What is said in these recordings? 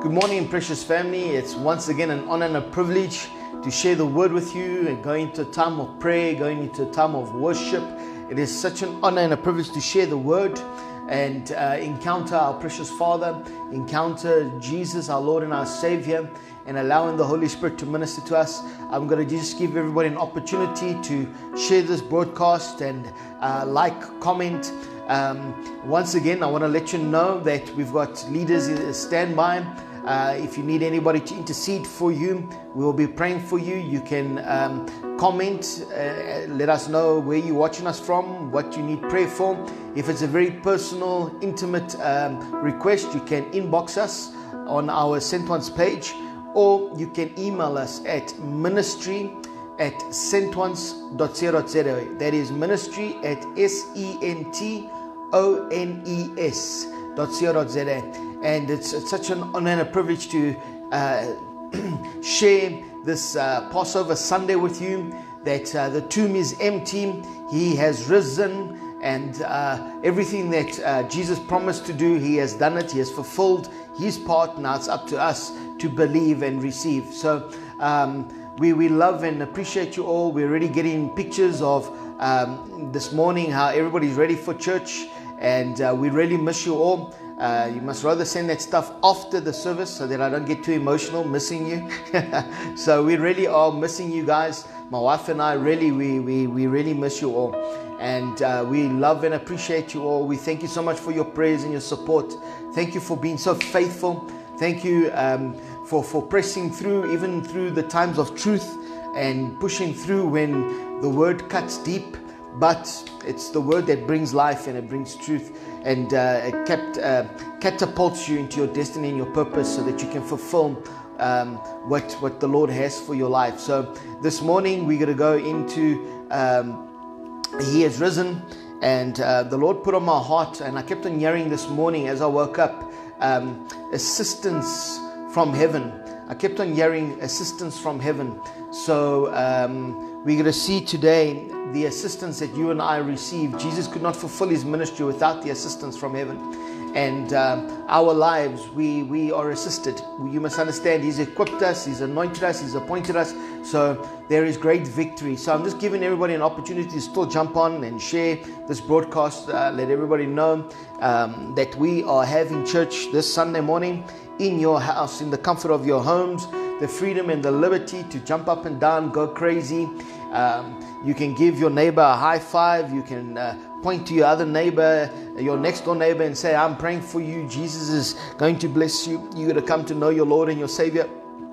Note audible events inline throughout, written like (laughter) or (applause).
Good morning, precious family. It's once again an honor and a privilege to share the word with you and go into a time of prayer, going into a time of worship. It is such an honor and a privilege to share the word and uh, encounter our precious Father, encounter Jesus, our Lord and our Savior, and allowing the Holy Spirit to minister to us. I'm going to just give everybody an opportunity to share this broadcast and uh, like, comment. Um, once again, I want to let you know that we've got leaders in standby. Uh, if you need anybody to intercede for you, we will be praying for you. You can um, comment, uh, let us know where you're watching us from, what you need prayer for. If it's a very personal, intimate um, request, you can inbox us on our Sent Ones page or you can email us at ministry at sentones.co.za. That is ministry at S E N T O N E S dot co.za. And it's, it's such an honor and a privilege to uh, (clears throat) share this uh, Passover Sunday with you that uh, the tomb is empty, He has risen. And uh, everything that uh, Jesus promised to do, He has done it. He has fulfilled His part. Now it's up to us to believe and receive. So um, we, we love and appreciate you all. We're already getting pictures of um, this morning how everybody's ready for church, and uh, we really miss you all. Uh, you must rather send that stuff after the service so that I don't get too emotional missing you. (laughs) so we really are missing you guys. My wife and I really, we, we, we really miss you all. And uh, we love and appreciate you all. We thank you so much for your prayers and your support. Thank you for being so faithful. Thank you um, for, for pressing through, even through the times of truth and pushing through when the word cuts deep. But it's the word that brings life and it brings truth and uh, it kept, uh, catapults you into your destiny and your purpose so that you can fulfill um, what, what the Lord has for your life. So this morning we're going to go into um, He has risen. And uh, the Lord put on my heart, and I kept on hearing this morning as I woke up um, assistance from heaven. I kept on hearing assistance from heaven. So um, we're going to see today the assistance that you and I receive. Jesus could not fulfill his ministry without the assistance from heaven. And um, our lives, we, we are assisted. You must understand, He's equipped us, He's anointed us, He's appointed us. So there is great victory. So I'm just giving everybody an opportunity to still jump on and share this broadcast. Uh, let everybody know um, that we are having church this Sunday morning in your house, in the comfort of your homes, the freedom and the liberty to jump up and down, go crazy. Um, you can give your neighbor a high five. You can uh, point to your other neighbor, your next door neighbor, and say, I'm praying for you. Jesus is going to bless you. You're going to come to know your Lord and your Savior.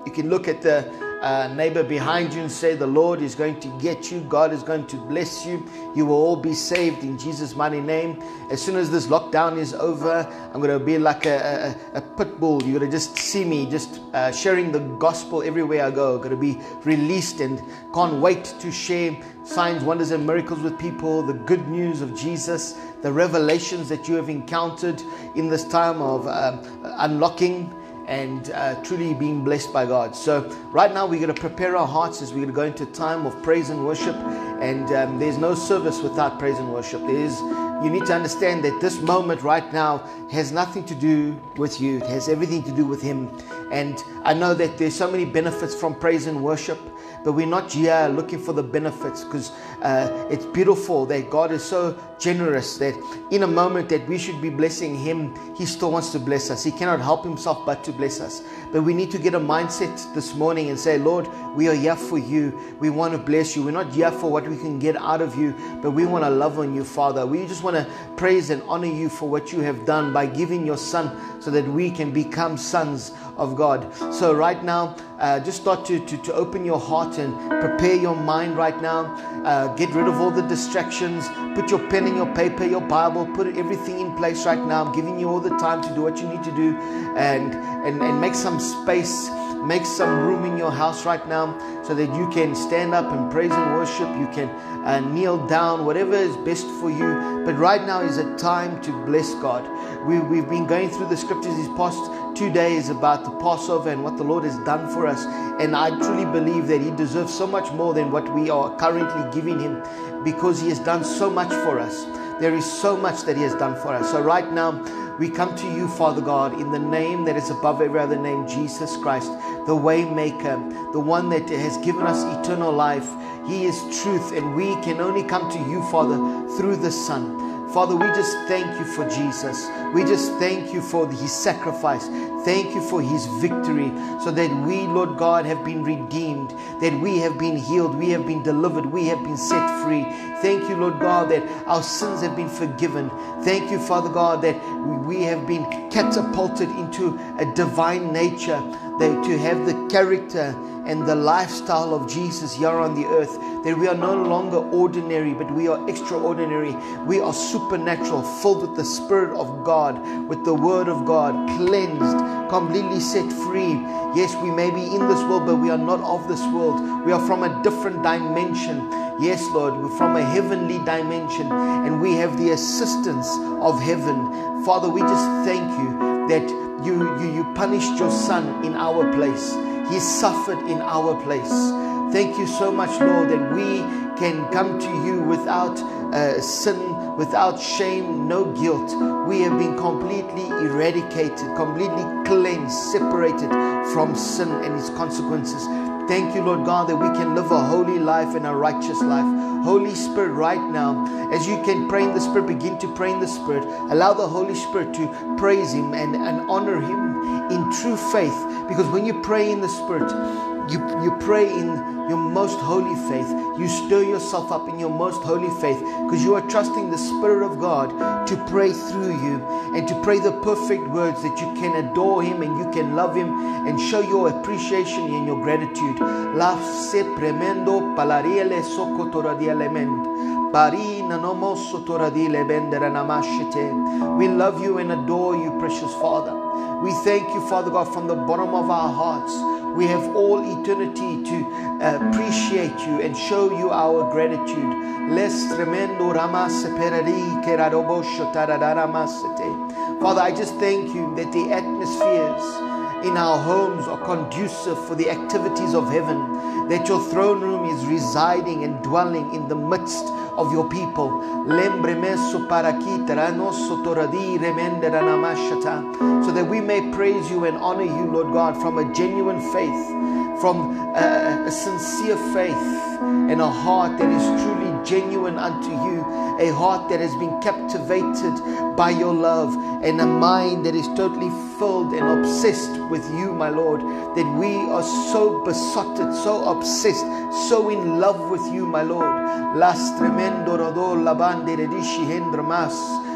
You can look at the uh, neighbor behind you and say, The Lord is going to get you. God is going to bless you. You will all be saved in Jesus' mighty name. As soon as this lockdown is over, I'm going to be like a, a, a pit bull. You're going to just see me just uh, sharing the gospel everywhere I go. I'm going to be released and can't wait to share signs, wonders, and miracles with people, the good news of Jesus, the revelations that you have encountered in this time of um, unlocking and uh, truly being blessed by God. So, right now, we're going to prepare our hearts as we're going to go into a time of praise and worship. And um, there's no service without praise and worship. There's you need to understand that this moment right now has nothing to do with you. It has everything to do with Him. And I know that there's so many benefits from praise and worship, but we're not here looking for the benefits because uh, it's beautiful that God is so generous that in a moment that we should be blessing Him, He still wants to bless us. He cannot help Himself but to bless us. But we need to get a mindset this morning and say, Lord, we are here for you. We want to bless you. We're not here for what we can get out of you, but we want to love on you, Father. We just want to praise and honor you for what you have done by giving your Son so that we can become sons of God. So, right now, uh, just start to, to, to, open your heart and prepare your mind right now. Uh, get rid of all the distractions. Put your pen and your paper, your Bible, put everything in place right now. I'm giving you all the time to do what you need to do and, and, and make some space make some room in your house right now so that you can stand up and praise and worship. You can uh, kneel down, whatever is best for you. But right now is a time to bless God. We, we've been going through the scriptures these past two days about the Passover and what the Lord has done for us. And I truly believe that He deserves so much more than what we are currently giving Him because He has done so much for us. There is so much that He has done for us. So, right now, we come to you, Father God, in the name that is above every other name, Jesus Christ, the Waymaker, the one that has given us eternal life. He is truth, and we can only come to you, Father, through the Son. Father, we just thank you for Jesus. We just thank you for his sacrifice. Thank you for his victory so that we, Lord God, have been redeemed, that we have been healed, we have been delivered, we have been set free. Thank you, Lord God, that our sins have been forgiven. Thank you, Father God, that we have been catapulted into a divine nature, that to have the character and the lifestyle of Jesus here on the earth, that we are no longer ordinary, but we are extraordinary. We are supernatural, filled with the Spirit of God, with the Word of God, cleansed, completely set free. Yes, we may be in this world, but we are not of this world. We are from a different dimension. Yes, Lord, we're from a heavenly dimension, and we have the assistance of heaven. Father, we just thank you that you, you, you punished your Son in our place. He suffered in our place. Thank you so much, Lord, that we can come to you without uh, sin, without shame, no guilt. We have been completely eradicated, completely cleansed, separated from sin and its consequences. Thank you, Lord God, that we can live a holy life and a righteous life. Holy Spirit, right now, as you can pray in the Spirit, begin to pray in the Spirit. Allow the Holy Spirit to praise Him and, and honor Him in true faith. Because when you pray in the Spirit, you, you pray in your most holy faith. You stir yourself up in your most holy faith because you are trusting the Spirit of God to pray through you and to pray the perfect words that you can adore Him and you can love Him and show your appreciation and your gratitude. La se premendo palariele. We love you and adore you, precious Father. We thank you, Father God, from the bottom of our hearts. We have all eternity to uh, appreciate you and show you our gratitude. Father, I just thank you that the atmospheres in our homes are conducive for the activities of heaven, that your throne room is residing and dwelling in the midst of your people. So that we may praise you and honor you, Lord God, from a genuine faith, from a, a sincere faith, and a heart that is truly genuine unto you, a heart that has been captivated by your love, and a mind that is totally filled and obsessed with you, my Lord, that we are so besotted, so obsessed, so in love with you, my Lord. Las tremendo hendramas.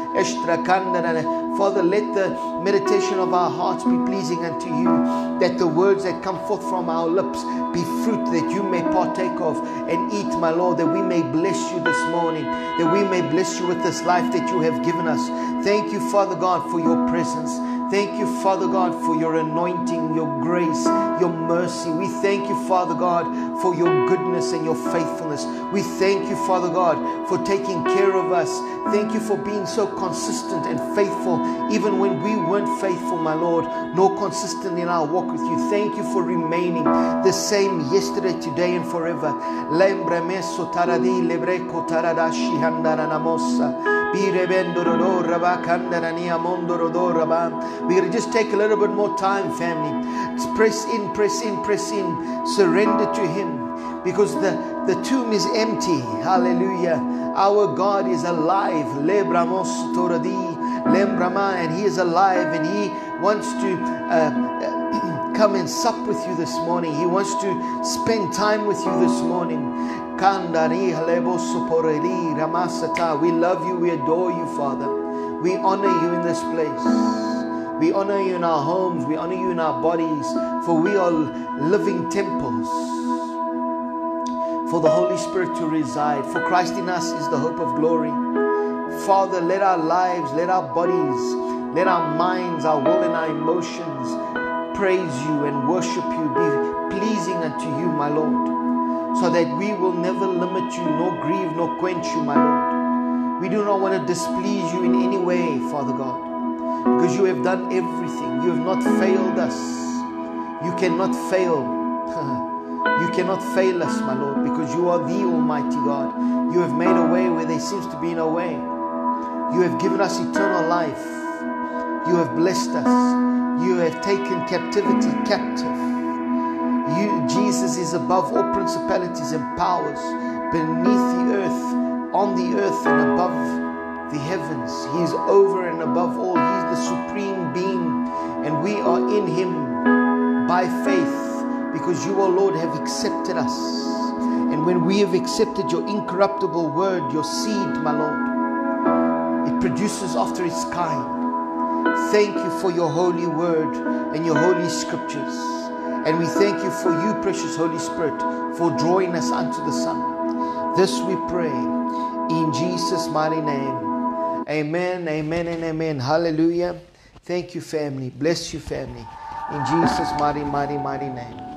Father, let the meditation of our hearts be pleasing unto you, that the words that come forth from our lips be fruit that you may partake of and eat, my Lord, that we may bless you this morning, that we may bless you with this life that you have given us. Thank you, Father God, for your presence. Thank you, Father God, for your anointing, your grace, your mercy. We thank you, Father God, for your goodness and your faithfulness. We thank you, Father God, for taking care of us. Thank you for being so consistent and faithful, even when we weren't faithful, my Lord, nor consistent in our walk with you. Thank you for remaining the same yesterday, today, and forever. We're going to just take a little bit more time, family. Press in, press in, press in. Surrender to Him because the, the tomb is empty. Hallelujah. Our God is alive. Lebramos toradi, lembrama, And He is alive and He wants to. Uh, (clears throat) come and sup with you this morning. He wants to spend time with you this morning. We love you, we adore you, Father. We honor you in this place. We honor you in our homes, we honor you in our bodies, for we are living temples for the Holy Spirit to reside. For Christ in us is the hope of glory. Father, let our lives, let our bodies, let our minds, our will, and our emotions praise you and worship you, be pleasing unto you, my Lord so that we will never limit you, nor grieve, nor quench you, my Lord. We do not want to displease you in any way, Father God, because you have done everything. You have not failed us. You cannot fail. (laughs) you cannot fail us, my Lord, because you are the Almighty God. You have made a way where there seems to be no way. You have given us eternal life. You have blessed us. You have taken captivity captive. You, Jesus is above all principalities and powers, beneath the earth, on the earth, and above the heavens. He is over and above all. He is the supreme being, and we are in Him by faith because you, O Lord, have accepted us. And when we have accepted your incorruptible word, your seed, my Lord, it produces after its kind. Thank you for your holy word and your holy scriptures. And we thank you for you, precious Holy Spirit, for drawing us unto the Son. This we pray in Jesus' mighty name. Amen, amen, and amen. Hallelujah. Thank you, family. Bless you, family. In Jesus' mighty, mighty, mighty name.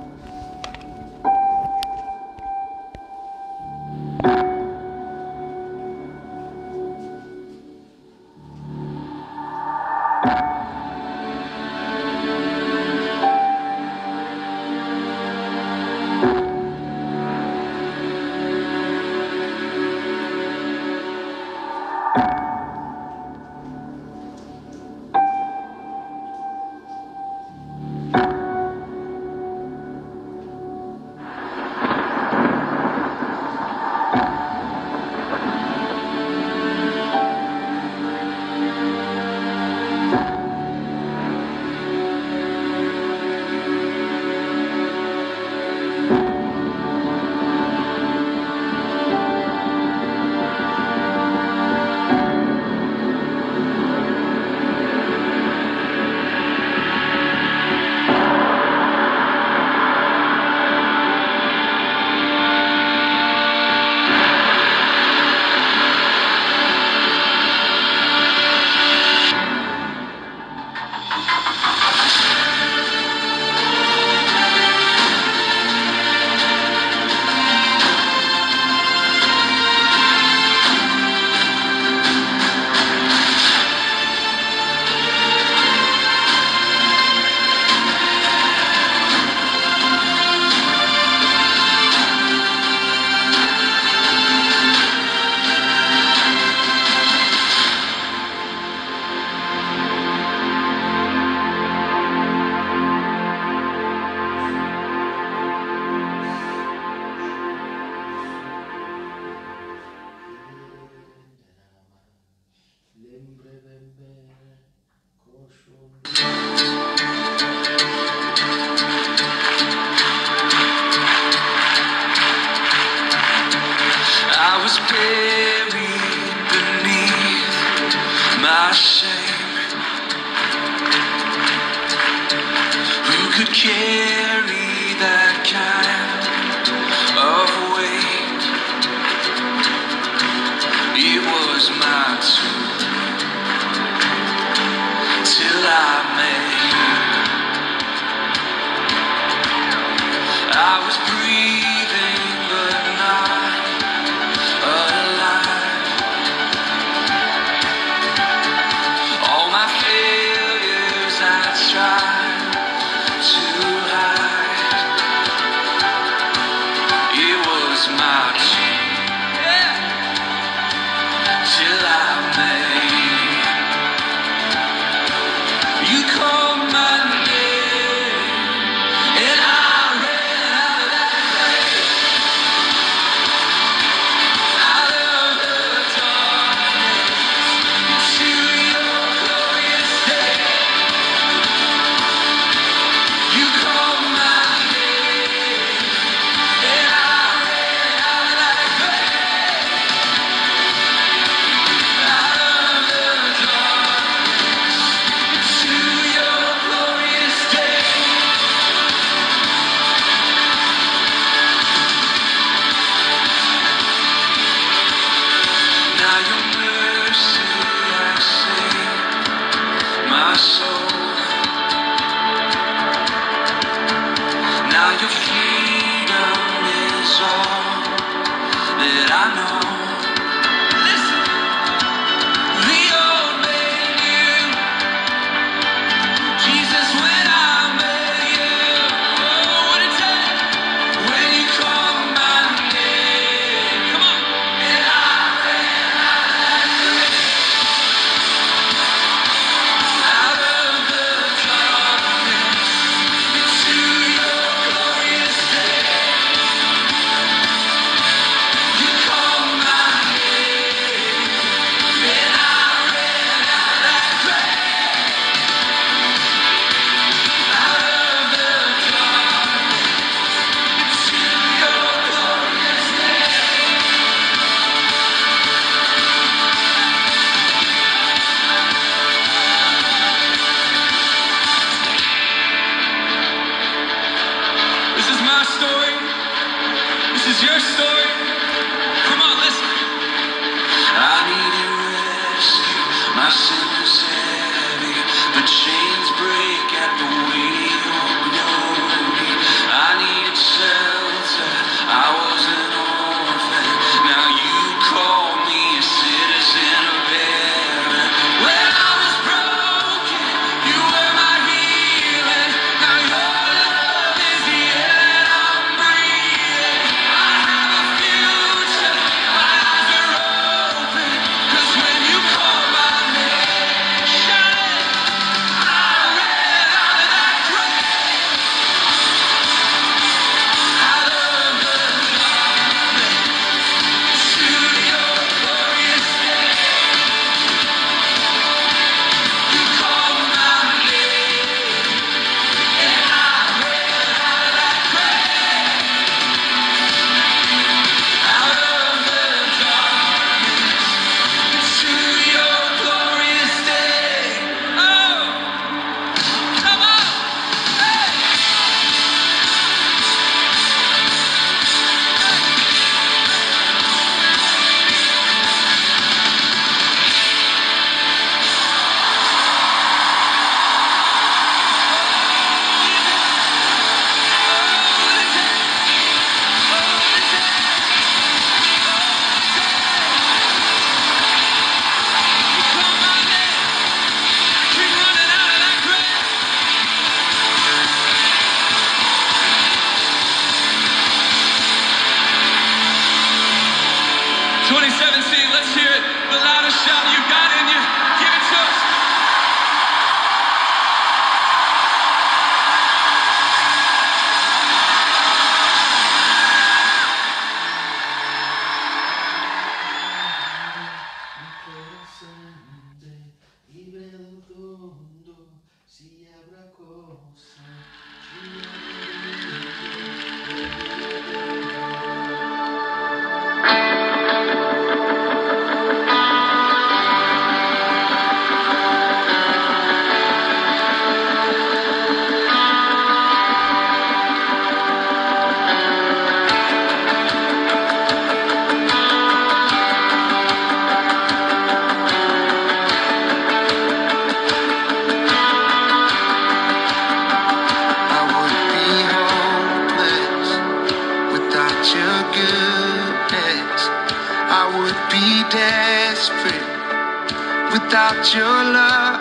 Without your love.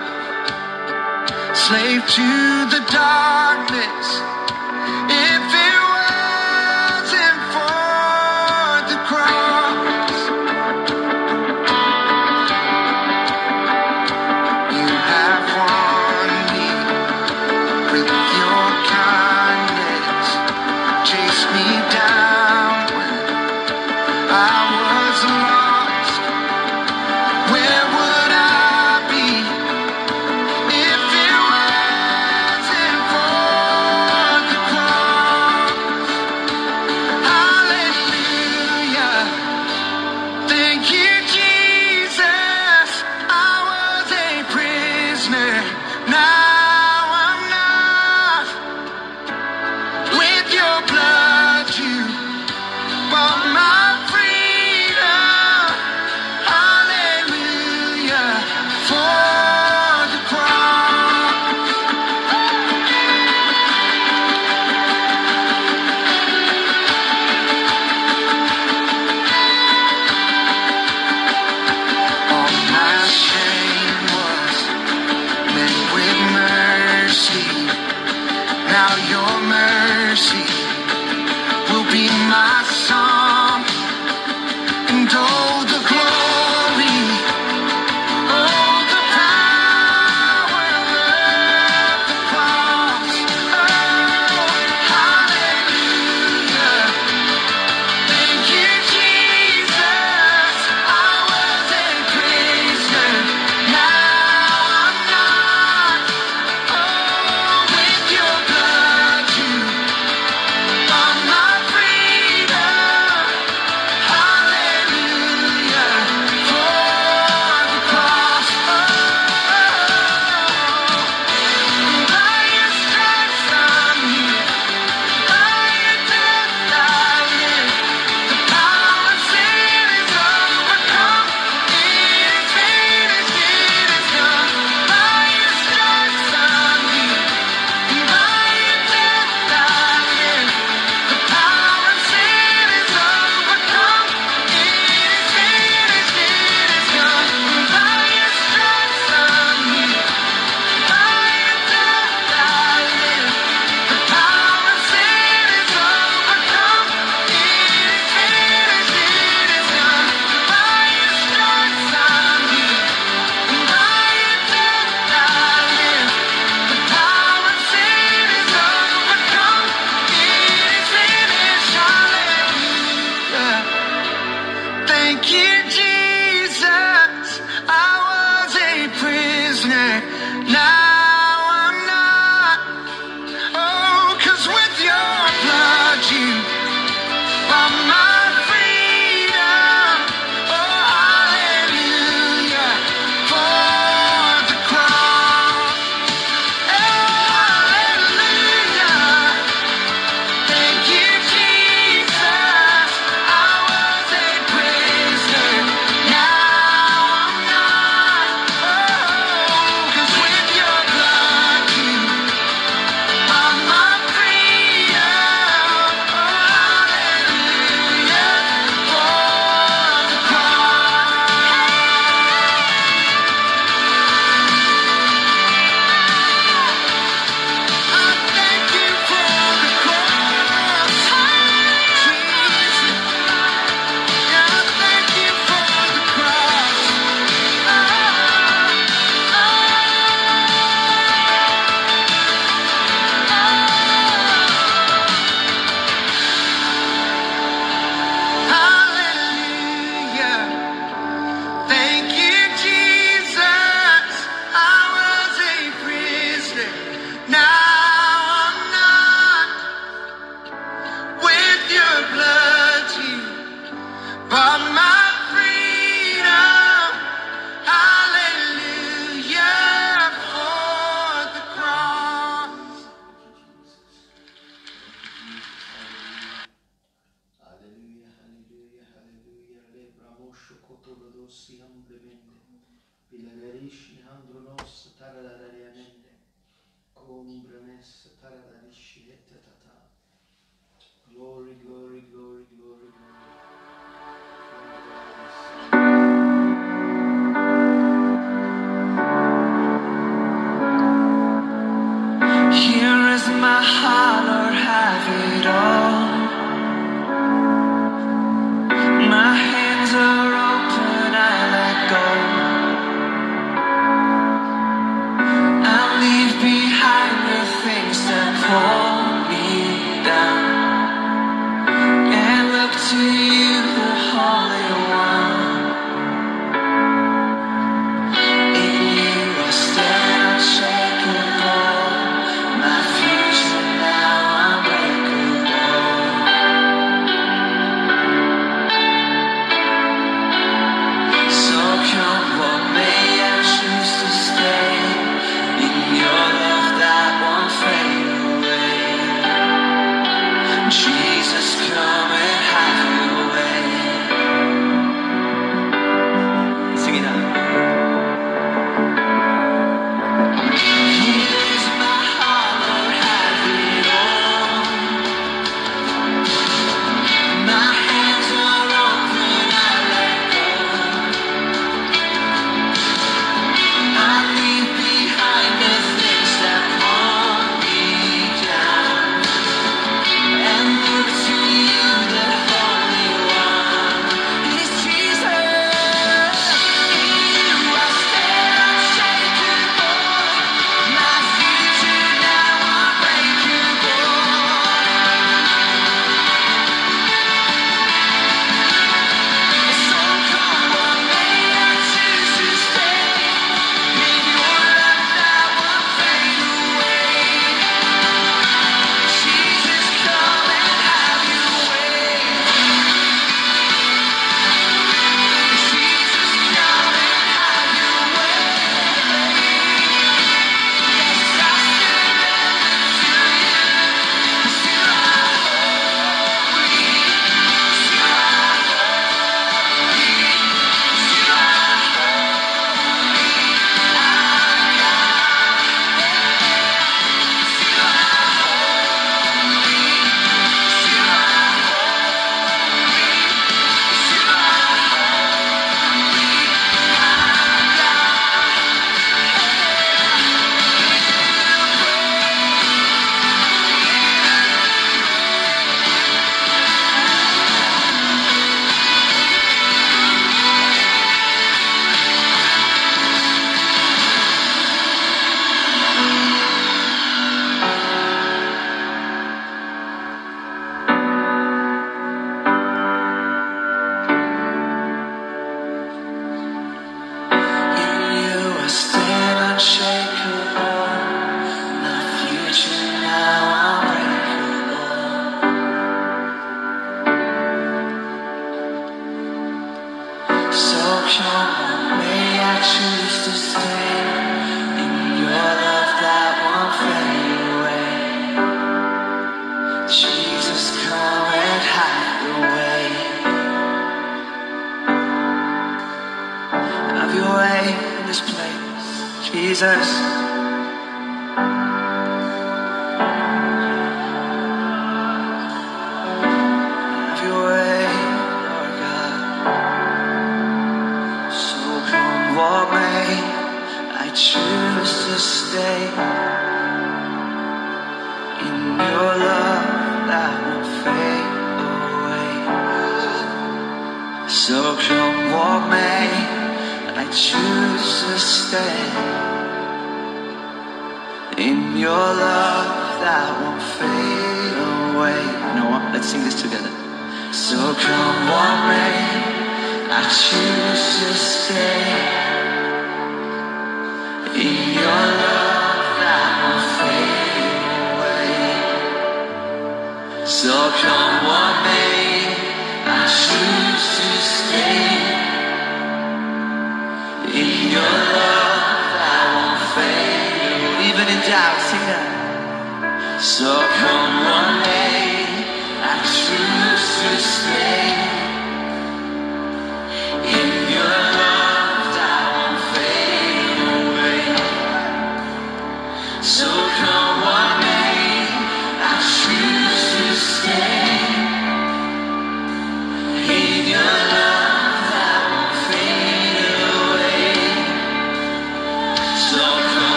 Slave to the darkness.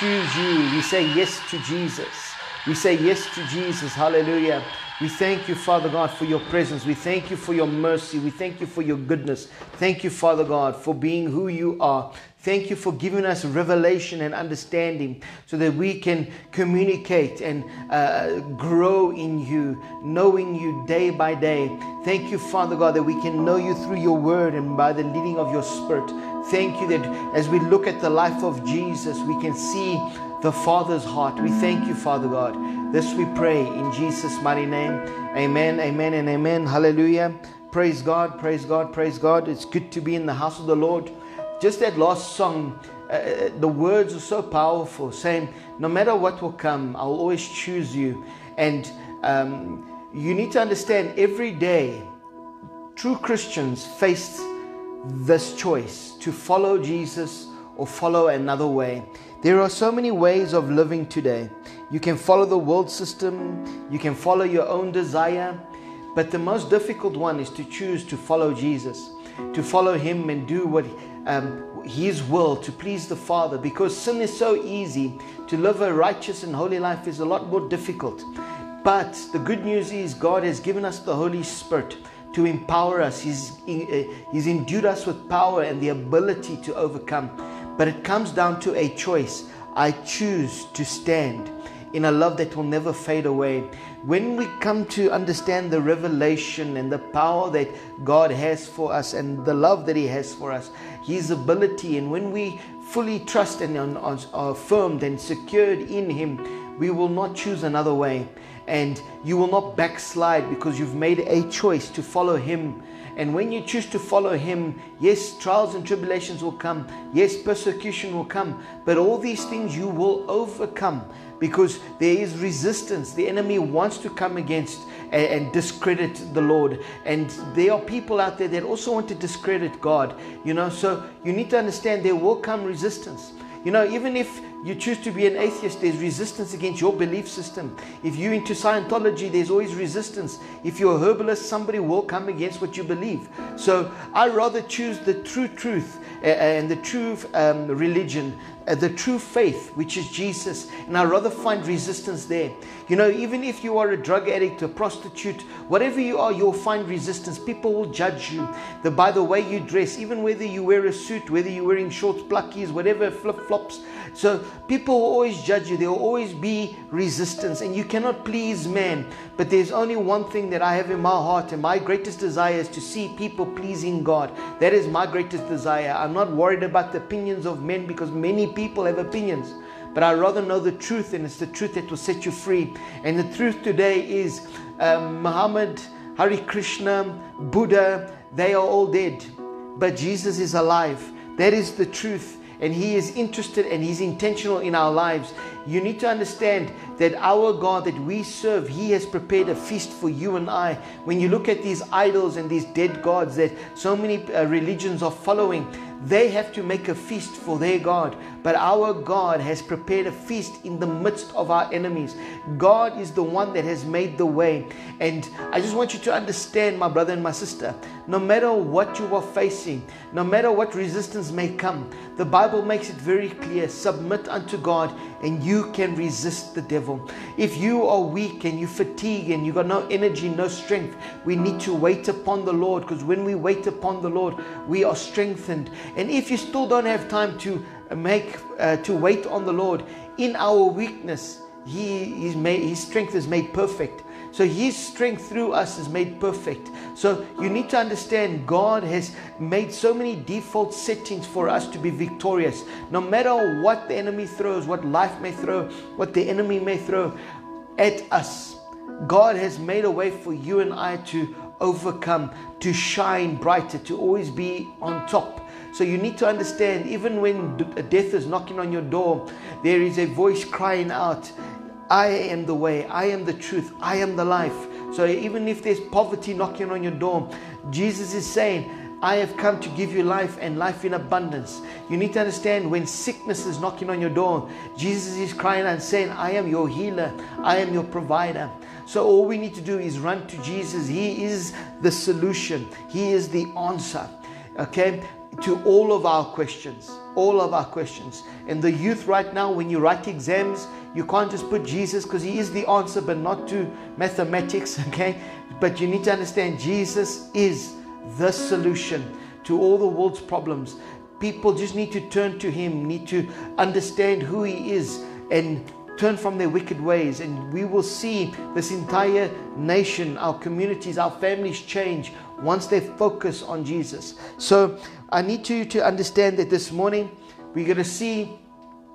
Choose you. We say yes to Jesus. We say yes to Jesus. Hallelujah. We thank you, Father God, for your presence. We thank you for your mercy. We thank you for your goodness. Thank you, Father God, for being who you are. Thank you for giving us revelation and understanding so that we can communicate and uh, grow in you, knowing you day by day. Thank you, Father God, that we can know you through your word and by the leading of your spirit. Thank you that as we look at the life of Jesus, we can see the Father's heart. We thank you, Father God. This we pray in Jesus' mighty name. Amen, amen, and amen. Hallelujah. Praise God, praise God, praise God. It's good to be in the house of the Lord. Just that last song, uh, uh the words are so powerful, saying, No matter what will come, I'll always choose you. And um, you need to understand every day, true Christians face this choice to follow Jesus or follow another way. There are so many ways of living today. You can follow the world system, you can follow your own desire, but the most difficult one is to choose to follow Jesus, to follow Him and do what um, His will, to please the Father, because sin is so easy. To live a righteous and holy life is a lot more difficult. But the good news is God has given us the Holy Spirit to empower us. He's, uh, he's endued us with power and the ability to overcome. But it comes down to a choice. I choose to stand in a love that will never fade away. When we come to understand the revelation and the power that God has for us and the love that He has for us, His ability, and when we fully trust and are affirmed and secured in Him, we will not choose another way. And you will not backslide because you've made a choice to follow Him and when you choose to follow Him, yes, trials and tribulations will come. Yes, persecution will come. But all these things you will overcome because there is resistance. The enemy wants to come against and, and, discredit the Lord. And there are people out there that also want to discredit God. You know, so you need to understand there will come resistance. You know, even if you choose to be an atheist, there's resistance against your belief system. If you're into Scientology, there's always resistance. If you're a herbalist, somebody will come against what you believe. So I rather choose the true truth and the true um, religion, uh, the true faith, which is Jesus, and I rather find resistance there. You know, even if you are a drug addict, a prostitute, whatever you are, you'll find resistance. People will judge you the, by the way you dress, even whether you wear a suit, whether you're wearing shorts, plakkies, whatever, flip flops. So people will always judge you. There will always be resistance, and you cannot please man. But there's only one thing that I have in my heart, and my greatest desire is to see people pleasing God. That is my greatest desire. I'm not worried about the opinions of men because many people have opinions. But I'd rather know the truth, and it's the truth that will set you free. And the truth today is um, Muhammad, Hari Krishna, Buddha, they are all dead. But Jesus is alive. That is the truth and He is interested and He's intentional in our lives. You need to understand that our God that we serve, He has prepared a feast for you and I. When you look at these idols and these dead gods that so many uh, religions are following, they have to make a feast for their God. But our God has prepared a feast in the midst of our enemies. God is the one that has made the way. And I just want you to understand, my brother and my sister, no matter what you are facing, no matter what resistance may come, the Bible makes it very clear submit unto God and you can resist the devil. If you are weak and you fatigue and you got no energy, no strength, we need to wait upon the Lord because when we wait upon the Lord, we are strengthened. And if you still don't have time to make uh, to wait on the Lord in our weakness, He made His strength is made perfect. So His strength through us is made perfect. So you need to understand God has made so many default settings for us to be victorious. No matter what the enemy throws, what life may throw, what the enemy may throw at us, God has made a way for you and I to overcome, to shine brighter, to always be on top. So you need to understand, even when death is knocking on your door, there is a voice crying out, I am the way, I am the truth, I am the life. So even if there's poverty knocking on your door, Jesus is saying, I have come to give you life and life in abundance. You need to understand when sickness is knocking on your door, Jesus is crying and saying, I am your healer, I am your provider. So all we need to do is run to Jesus. He is the solution, He is the answer. Okay? To all of our questions, all of our questions. And the youth right now, when you write exams, you can't just put Jesus because He is the answer, but not to mathematics, (laughs) okay? But you need to understand Jesus is the solution to all the world's problems. People just need to turn to Him, need to understand who He is, and turn from their wicked ways. And we will see this entire nation, our communities, our families change once they focus on Jesus. So I need you to understand that this morning we're going to see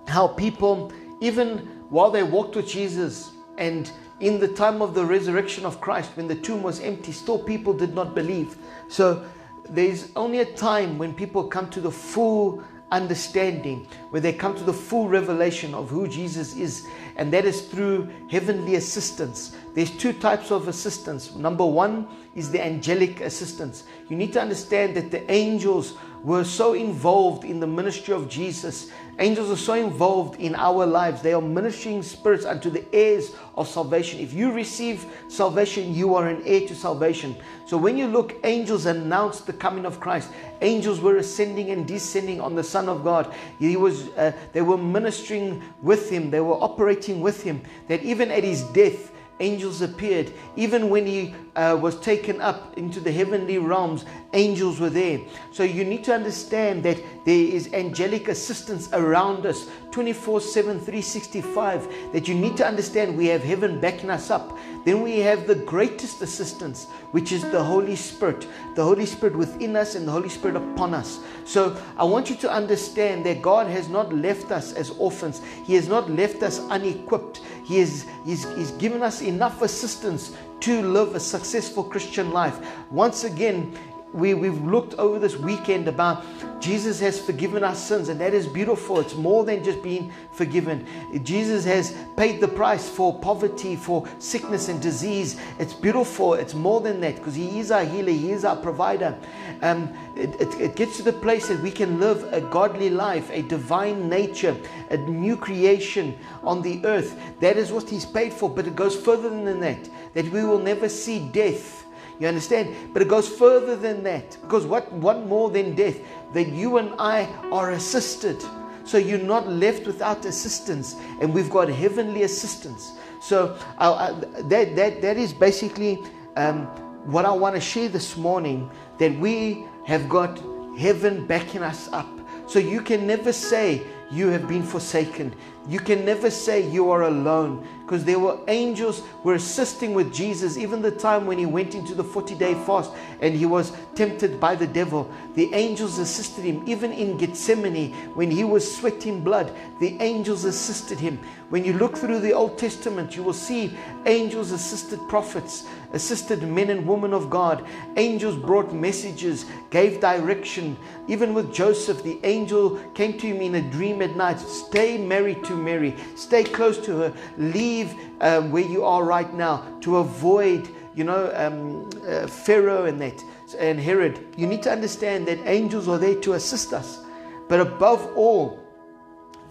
how people, even while they walked with Jesus and in the time of the resurrection of Christ, when the tomb was empty, still people did not believe. So there's only a time when people come to the full understanding, where they come to the full revelation of who Jesus is, and that is through heavenly assistance. There's two types of assistance. Number one is the angelic assistance. You need to understand that the angels were so involved in the ministry of Jesus. Angels are so involved in our lives. They are ministering spirits unto the heirs of salvation. If you receive salvation, you are an heir to salvation. So when you look, angels announced the coming of Christ. Angels were ascending and descending on the Son of God. He was, uh, they were ministering with him. They were operating with him. That even at his death, angels appeared. Even when he uh, was taken up into the heavenly realms, angels were there. So you need to understand that there is angelic assistance around us 24 7, 365. That you need to understand we have heaven backing us up. Then we have the greatest assistance, which is the Holy Spirit. The Holy Spirit within us and the Holy Spirit upon us. So I want you to understand that God has not left us as orphans, He has not left us unequipped. He has he's, he's given us enough assistance to live a successful Christian life. Once again, we, we've looked over this weekend about Jesus has forgiven our sins, and that is beautiful. It's more than just being forgiven. Jesus has paid the price for poverty, for sickness and disease. It's beautiful. It's more than that because He is our healer, He is our provider. Um, it, it, it gets to the place that we can live a godly life, a divine nature, a new creation on the earth. That is what He's paid for, but it goes further than that, that we will never see death you understand? But it goes further than that. Because what, what more than death? That you and I are assisted. So you're not left without assistance. And we've got heavenly assistance. So I, I, that, that, that is basically um, what I want to share this morning that we have got heaven backing us up. So you can never say you have been forsaken. You can never say you are alone because there were angels were assisting with Jesus even the time when he went into the 40 day fast and he was tempted by the devil. The angels assisted him. Even in Gethsemane when he was sweating blood the angels assisted him. When you look through the Old Testament you will see angels assisted prophets assisted men and women of God. Angels brought messages gave direction. Even with Joseph the angel came to him in a dream at night. Stay married to Mary. Stay close to her. Leave leave um, where you are right now to avoid, you know, um, uh, Pharaoh and that, and Herod. You need to understand that angels are there to assist us. But above all,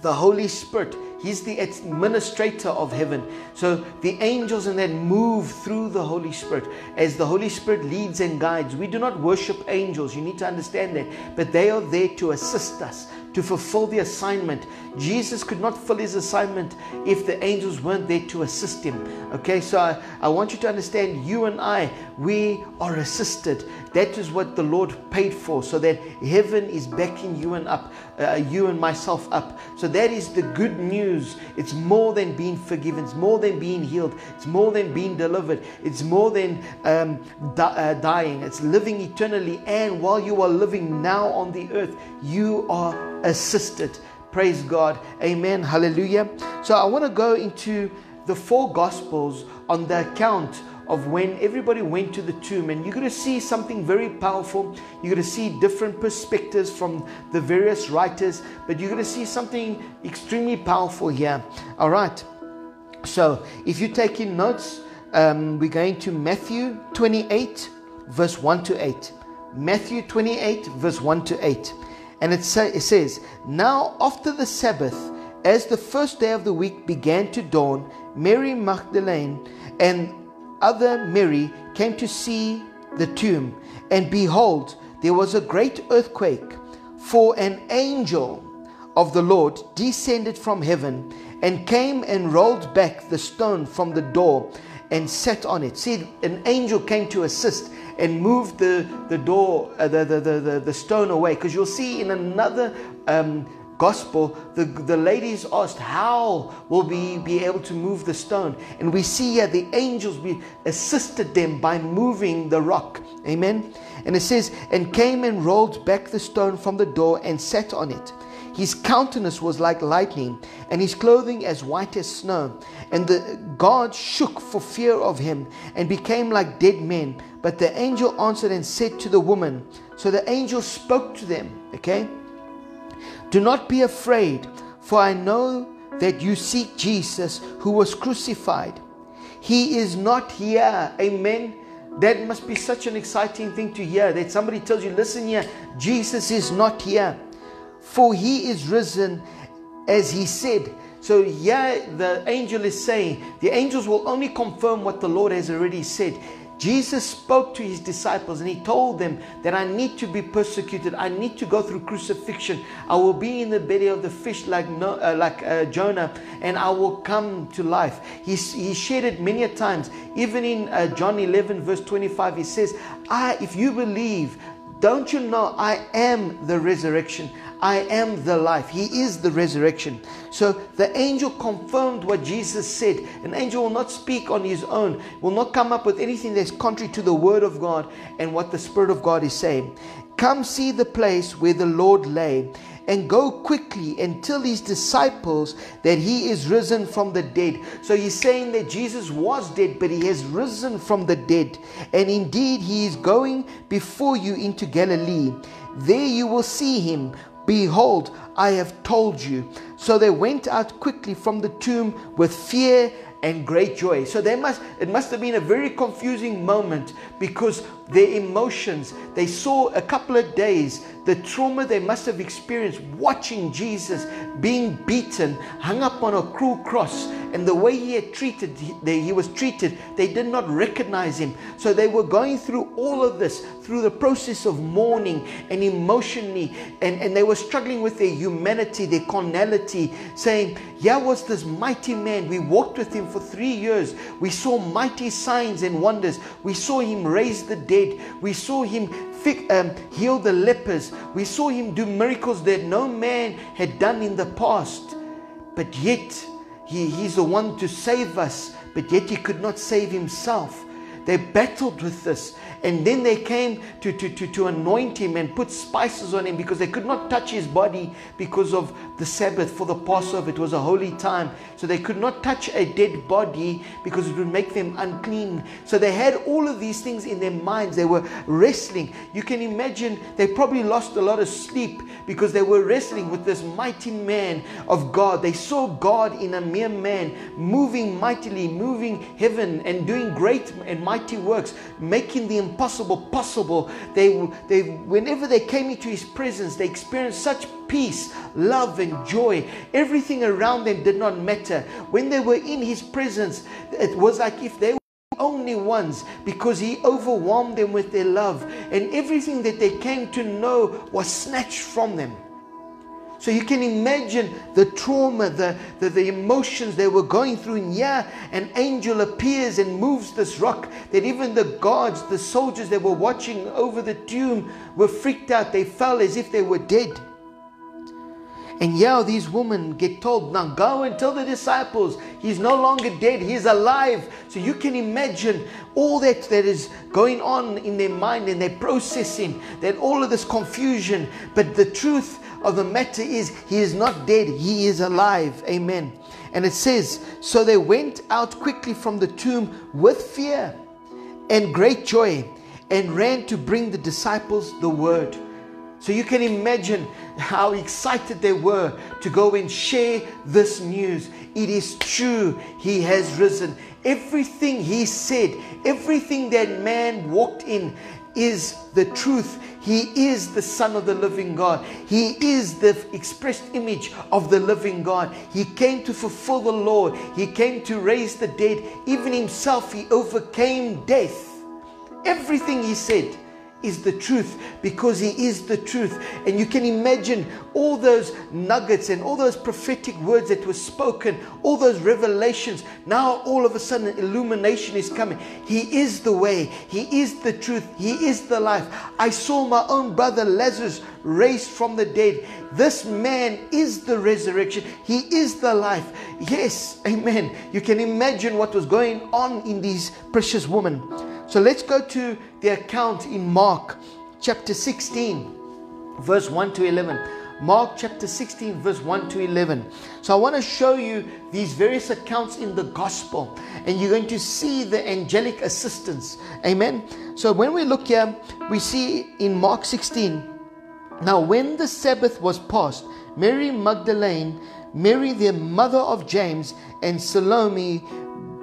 the Holy Spirit, He's the administrator of heaven. So the angels and that move through the Holy Spirit as the Holy Spirit leads and guides. We do not worship angels, you need to understand that. But they are there to assist us, to fulfill the assignment. Jesus could not fulfill his assignment if the angels weren't there to assist him. Okay, so I, I want you to understand you and I, we are assisted. That is what the Lord paid for, so that heaven is backing you and up, uh, you and myself up. So that is the good news. It's more than being forgiven, it's more than being healed, it's more than being delivered, it's more than um, di- uh, dying, it's living eternally. And while you are living now on the earth, you are assisted. Praise God. Amen. Hallelujah. So I want to go into the four gospels on the account of when everybody went to the tomb and you're going to see something very powerful you're going to see different perspectives from the various writers but you're going to see something extremely powerful here all right so if you're taking notes um, we're going to matthew 28 verse 1 to 8 Matthew 28, verse 1 to 8. And it, say, it says, Now after the Sabbath, as the first day of the week began to dawn, Mary Magdalene and other Mary came to see the tomb. And behold, there was a great earthquake, for an angel of the Lord descended from heaven and came and rolled back the stone from the door and sat on it. See, an angel came to assist and moved the, the door, uh, the, the, the, the, stone away. Because you'll see in another um, gospel, the, the ladies asked, How will we be able to move the stone? And we see here the angels we assisted them by moving the rock. Amen. And it says, And came and rolled back the stone from the door and sat on it. His countenance was like lightning, and his clothing as white as snow. And the gods shook for fear of him, and became like dead men. But the angel answered and said to the woman, So the angel spoke to them, okay? Do not be afraid, for I know that you seek Jesus who was crucified. He is not here. Amen. That must be such an exciting thing to hear that somebody tells you, listen here, Jesus is not here for he is risen as he said. So yeah, the angel is saying, the angels will only confirm what the Lord has already said. Jesus spoke to his disciples and he told them that I need to be persecuted. I need to go through crucifixion. I will be in the belly of the fish like, no, uh, like uh, Jonah and I will come to life. He, he shared it many a times. Even in uh, John 11, verse 25, he says, I, If you believe, don't you know I am the resurrection? I am the life. He is the resurrection. So the angel confirmed what Jesus said. An angel will not speak on his own, will not come up with anything that's contrary to the word of God and what the Spirit of God is saying. Come see the place where the Lord lay and go quickly and tell his disciples that he is risen from the dead. So he's saying that Jesus was dead, but he has risen from the dead. And indeed, he is going before you into Galilee. There you will see him. Behold, I have told you. So they went out quickly from the tomb with fear and great joy. So they must it must have been a very confusing moment because their emotions, they saw a couple of days the trauma they must have experienced watching Jesus being beaten, hung up on a cruel cross, and the way he had treated he, was treated, they did not recognize him. So they were going through all of this through the process of mourning and emotionally, and, and they were struggling with their humanity, their carnality, saying, Here was this mighty man. We walked with him for three years. We saw mighty signs and wonders. We saw him raise the dead. We saw him um, heal the lepers. We saw him do miracles that no man had done in the past. But yet, he, he's the one to save us, but yet he could not save himself. They battled with this. And then they came to, to, to, to anoint him and put spices on him because they could not touch his body because of the Sabbath for the Passover. It was a holy time. So they could not touch a dead body because it would make them unclean. So they had all of these things in their minds. They were wrestling. You can imagine they probably lost a lot of sleep because they were wrestling with this mighty man of God. They saw God in a mere man moving mightily, moving heaven and doing great and mighty works, making the impossible possible. They, they, whenever they came into His presence, they experienced such peace, love, and joy. Everything around them did not matter. When they were in His presence, it was like if they were only ones because he overwhelmed them with their love and everything that they came to know was snatched from them. So you can imagine the trauma, the, the, the, emotions they were going through. And yeah, an angel appears and moves this rock that even the guards, the soldiers that were watching over the tomb were freaked out. They fell as if they were dead. And yeah, these women get told, now go and tell the disciples, he's no longer dead, he's alive. So you can imagine all that that is going on in their mind and they're processing, that all of this confusion. But the truth of the matter is, he is not dead, he is alive. Amen. And it says, So they went out quickly from the tomb with fear and great joy and ran to bring the disciples the word. So you can imagine how excited they were to go and share this news. It is true, he has risen. Everything he said, everything that man walked in, is the truth. He is the Son of the living God. He is the expressed image of the living God. He came to fulfill the law. He came to raise the dead. Even himself, he overcame death. Everything he said is the truth because he is the truth. And you can imagine all those nuggets and all those prophetic words that were spoken, all those revelations. Now, all of a sudden, illumination is coming. He is the way, he is the truth, he is the life. I saw my own brother Lazarus raised from the dead. This man is the resurrection, he is the life. Yes, amen. You can imagine what was going on in these precious women. So let's go to the account in Mark chapter 16, verse 1 to 11. Mark chapter 16, verse 1 to 11. So I want to show you these various accounts in the gospel, and you're going to see the angelic assistance. Amen. So when we look here, we see in Mark 16, now when the Sabbath was past, Mary Magdalene, Mary the mother of James, and Salome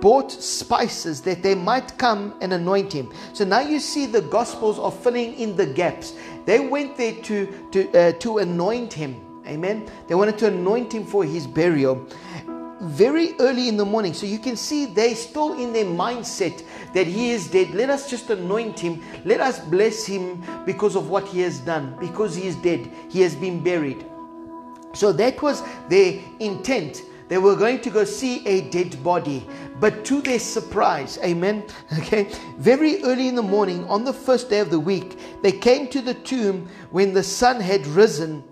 bought spices that they might come and anoint him. So now you see the Gospels are filling in the gaps. They went there to, to, uh, to anoint him. Amen. They wanted to anoint him for his burial very early in the morning. So you can see they still in their mindset that he is dead. Let us just anoint him. Let us bless him because of what he has done. Because he is dead, he has been buried. So that was their intent. They were going to go see a dead body. But to their surprise, amen, (laughs) okay, very early in the morning, on the first day of the week, they came to the tomb when the sun had risen,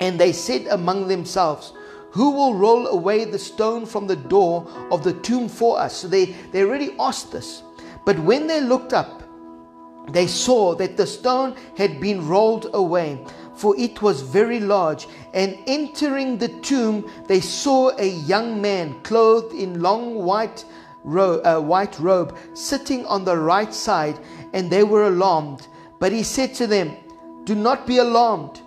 and they said among themselves, Who will roll away the stone from the door of the tomb for us? So they, they already asked this. But when they looked up, they saw that the stone had been rolled away for it was very large. And entering the tomb, they saw a young man clothed in long white, ro- uh, white robe sitting on the right side, and they were alarmed. But he said to them, Do not be alarmed.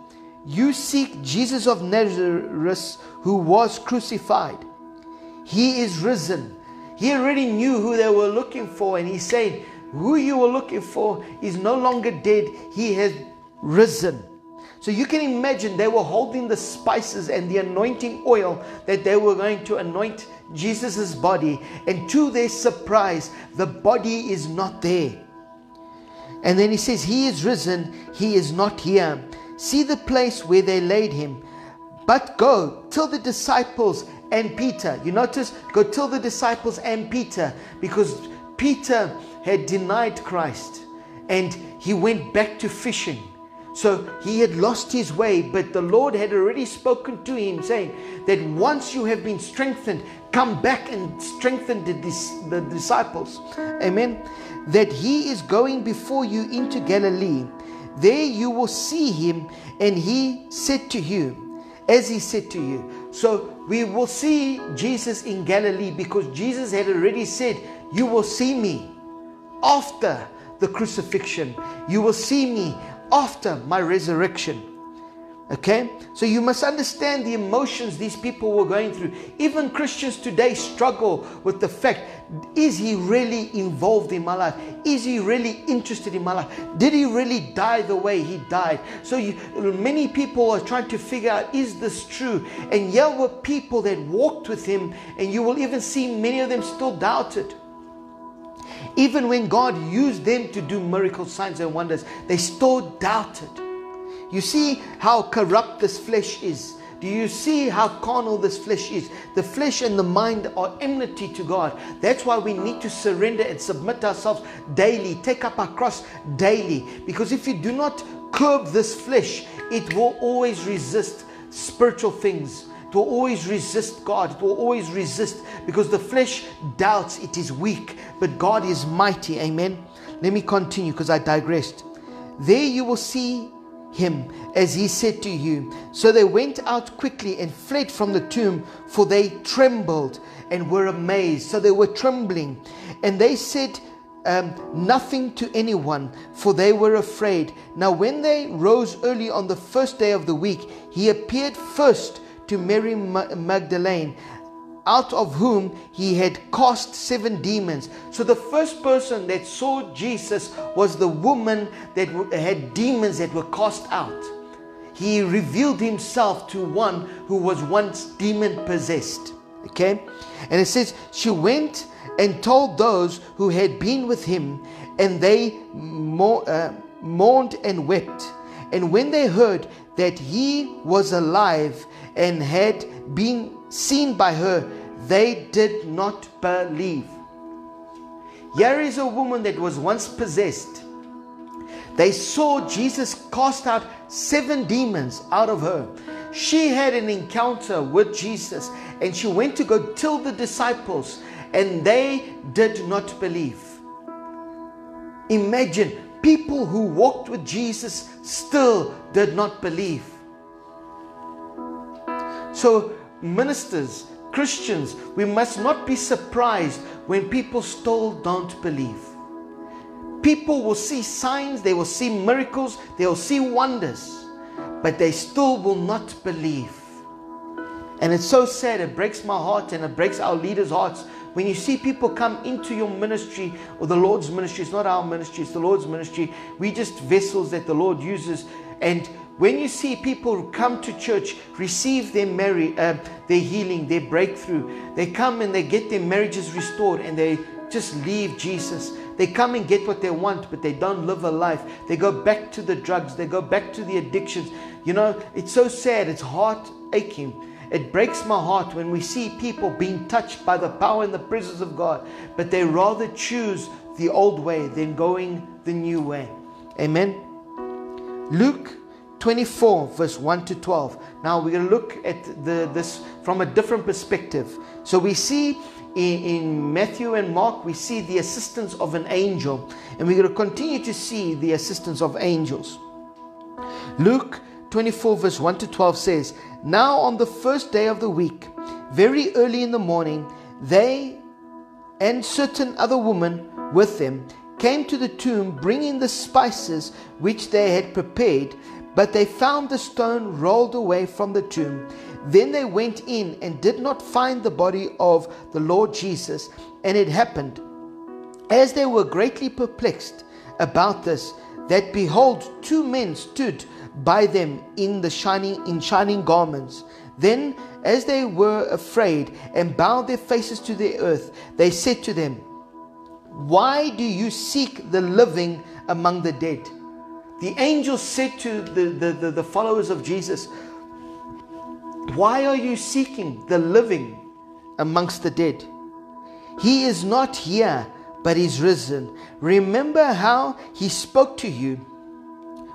You seek Jesus of Nazareth who was crucified. He is risen. He already knew who they were looking for, and he said, Who you were looking for is no longer dead, he has risen. So you can imagine they were holding the spices and the anointing oil that they were going to anoint Jesus' body. And to their surprise, the body is not there. And then he says, He is risen, He is not here. See the place where they laid him. But go, tell the disciples and Peter. You notice, go tell the disciples and Peter because Peter had denied Christ and he went back to fishing. So he had lost his way, but the Lord had already spoken to him, saying that once you have been strengthened, come back and strengthen the, the disciples. Amen. That he is going before you into Galilee. There you will see him, and he said to you, as he said to you. So we will see Jesus in Galilee because Jesus had already said, You will see me after the crucifixion. You will see me after my resurrection. Okay? So you must understand the emotions these people were going through. Even Christians today struggle with the fact is he really involved in my life? Is he really interested in my life? Did he really die the way he died? So you, many people are trying to figure out is this true? And there were people that walked with him, and you will even see many of them still doubted. Even when God used them to do miracle signs and wonders, they still doubted. You see how corrupt this flesh is. Do you see how carnal this flesh is? The flesh and the mind are enmity to God. That's why we need to surrender and submit ourselves daily, take up our cross daily. Because if you do not curb this flesh, it will always resist spiritual things It will always resist God. It will always resist because the flesh doubts it is weak, but God is mighty. Amen. Let me continue because I digressed. There you will see him as he said to you. So they went out quickly and fled from the tomb, for they trembled and were amazed. So they were trembling. And they said, um, nothing to anyone, for they were afraid. Now, when they rose early on the first day of the week, he appeared first to Mary Magdalene out of whom he had cast seven demons. So the first person that saw Jesus was the woman that had demons that were cast out. He revealed himself to one who was once demon possessed. Okay? And it says, She went and told those who had been with him, and they uh, mourned and wept. And when they heard that he was alive and had been seen by her, they did not believe. Here is a woman that was once possessed. They saw Jesus cast out seven demons out of her. She had an encounter with Jesus and she went to go tell the disciples, and they did not believe. Imagine people who walked with Jesus still did not believe. So, ministers, Christians, we must not be surprised when people still don't believe. People will see signs, they will see miracles, they will see wonders, but they still will not believe. And it's so sad, it breaks my heart and it breaks our leaders' hearts when you see people come into your ministry or the Lord's ministry. It's not our ministry, it's the Lord's ministry. We're just vessels that the Lord uses. And when you see people who come to church, receive their marry, uh, their healing, their breakthrough, they come and they get their marriages restored and they just leave Jesus. They come and get what they want, but they don't live a life. They go back to the drugs, they go back to the addictions. You know, it's so sad, it's heart aching. It breaks my heart when we see people being touched by the power and the presence of God, but they rather choose the old way than going the new way. Amen. Luke 24, verse 1 to 12. Now we're going to look at the, this from a different perspective. So we see in, in Matthew and Mark, we see the assistance of an angel, and we're going to continue to see the assistance of angels. Luke 24, verse 1 to 12 says, Now on the first day of the week, very early in the morning, they and certain other women with them came to the tomb bringing the spices which they had prepared, but they found the stone rolled away from the tomb. Then they went in and did not find the body of the Lord Jesus. And it happened, as they were greatly perplexed about this, that behold, two men stood by them in the shining in shining garments. Then, as they were afraid and bowed their faces to the earth, they said to them, Why do you seek the living among the dead? The angel said to the, the, the, the followers of Jesus, Why are you seeking the living amongst the dead? He is not here, but is risen. Remember how he spoke to you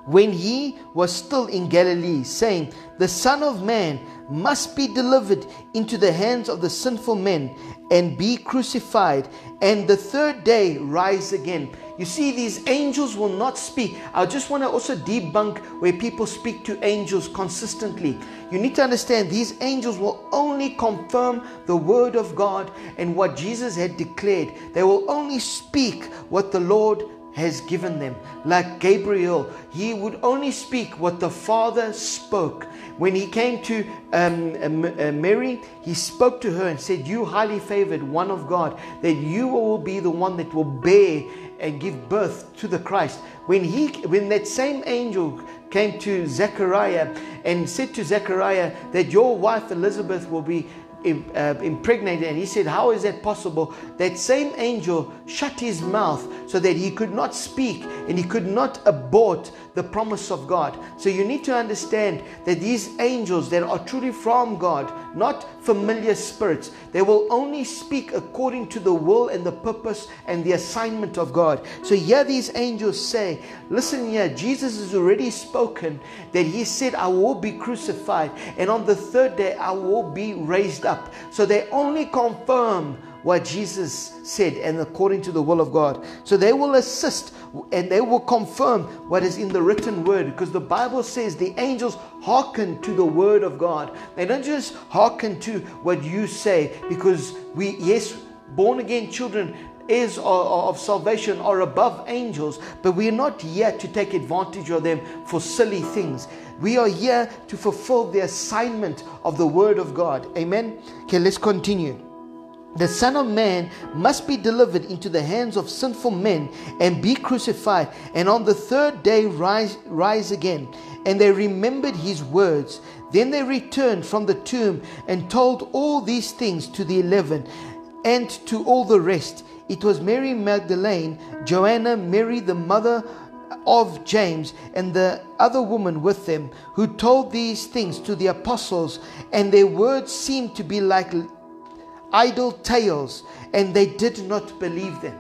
when he was still in Galilee, saying, The Son of Man must be delivered into the hands of the sinful men and be crucified, and the third day rise again. You see, these angels will not speak. I just want to also debunk where people speak to angels consistently. You need to understand these angels will only confirm the word of God and what Jesus had declared. They will only speak what the Lord has given them. Like Gabriel, he would only speak what the Father spoke. When he came to um, uh, Mary, he spoke to her and said, You highly favored one of God, that you will be the one that will bear and give birth to the Christ. When he when that same angel came to Zechariah and said to Zechariah that your wife Elizabeth will be Uh, impregnated and he said how is that possible that same angel shut his mouth so that he could not speak and he could not abort the promise of God so you need to understand that these angels that are truly from God not familiar spirits they will only speak according to the will and the purpose and the assignment of God so here these angels say listen here Jesus has already spoken that he said I will be crucified and on the third day I will be raised up. So they only confirm what Jesus said and according to the will of God. So they will assist and they will confirm what is in the written word because the Bible says the angels hearken to the word of God. They don't just hearken to what you say because we, yes, born again children is of, salvation are above angels, but we are not here to take advantage of them for silly things. We are here to fulfill the assignment of the Word of God. Amen. Okay, let's continue. The Son of Man must be delivered into the hands of sinful men and be crucified, and on the third day rise, rise again. And they remembered his words. Then they returned from the tomb and told all these things to the eleven and to all the rest. It was Mary Magdalene, Joanna, Mary the mother of James, and the other woman with them, who told these things to the apostles, and their words seemed to be like idle tales, and they did not believe them.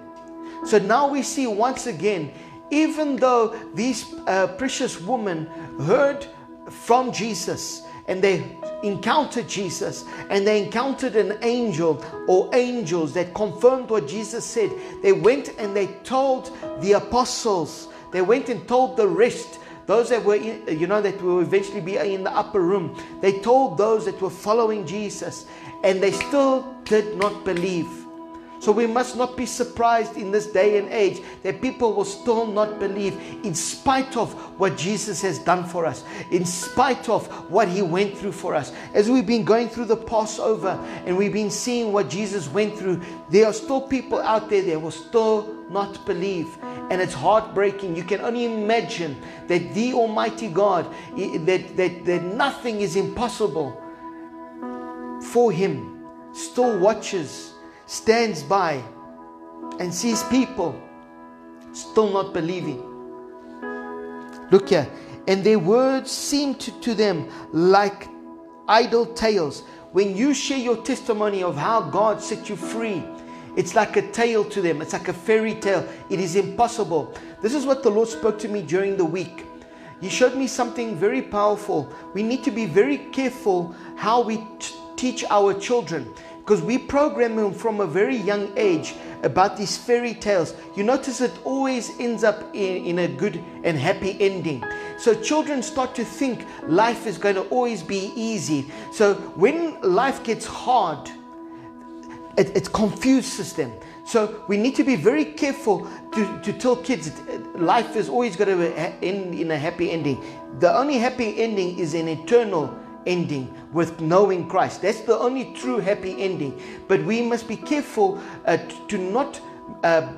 So now we see once again, even though these uh, precious women heard from Jesus and they encountered Jesus and they encountered an angel or angels that confirmed what Jesus said, they went and they told the apostles, they went and told the rest those that were in, you know that will eventually be in the upper room they told those that were following jesus and they still did not believe so we must not be surprised in this day and age that people will still not believe in spite of what Jesus has done for us, in spite of what he went through for us. As we've been going through the Passover and we've been seeing what Jesus went through, there are still people out there that will still not believe. And it's heartbreaking. You can only imagine that the Almighty God, that, that, that nothing is impossible for him, still watches stands by and sees people still not believing. Look here, and their words seem to, to them like idle tales. When you share your testimony of how God set you free, it's like a tale to them, it's like a fairy tale. It is impossible. This is what the Lord spoke to me during the week. He showed me something very powerful. We need to be very careful how we t- teach our children because we program them from a very young age about these fairy tales. You notice it always ends up in, in a good and happy ending. So children start to think life is going to always be easy. So when life gets hard, it, it confuses them. So we need to be very careful to, to tell kids uh, life is always going to end in a happy ending. The only happy ending is an eternal ending with knowing Christ. That's the only true happy ending. But we must be careful uh, to not uh,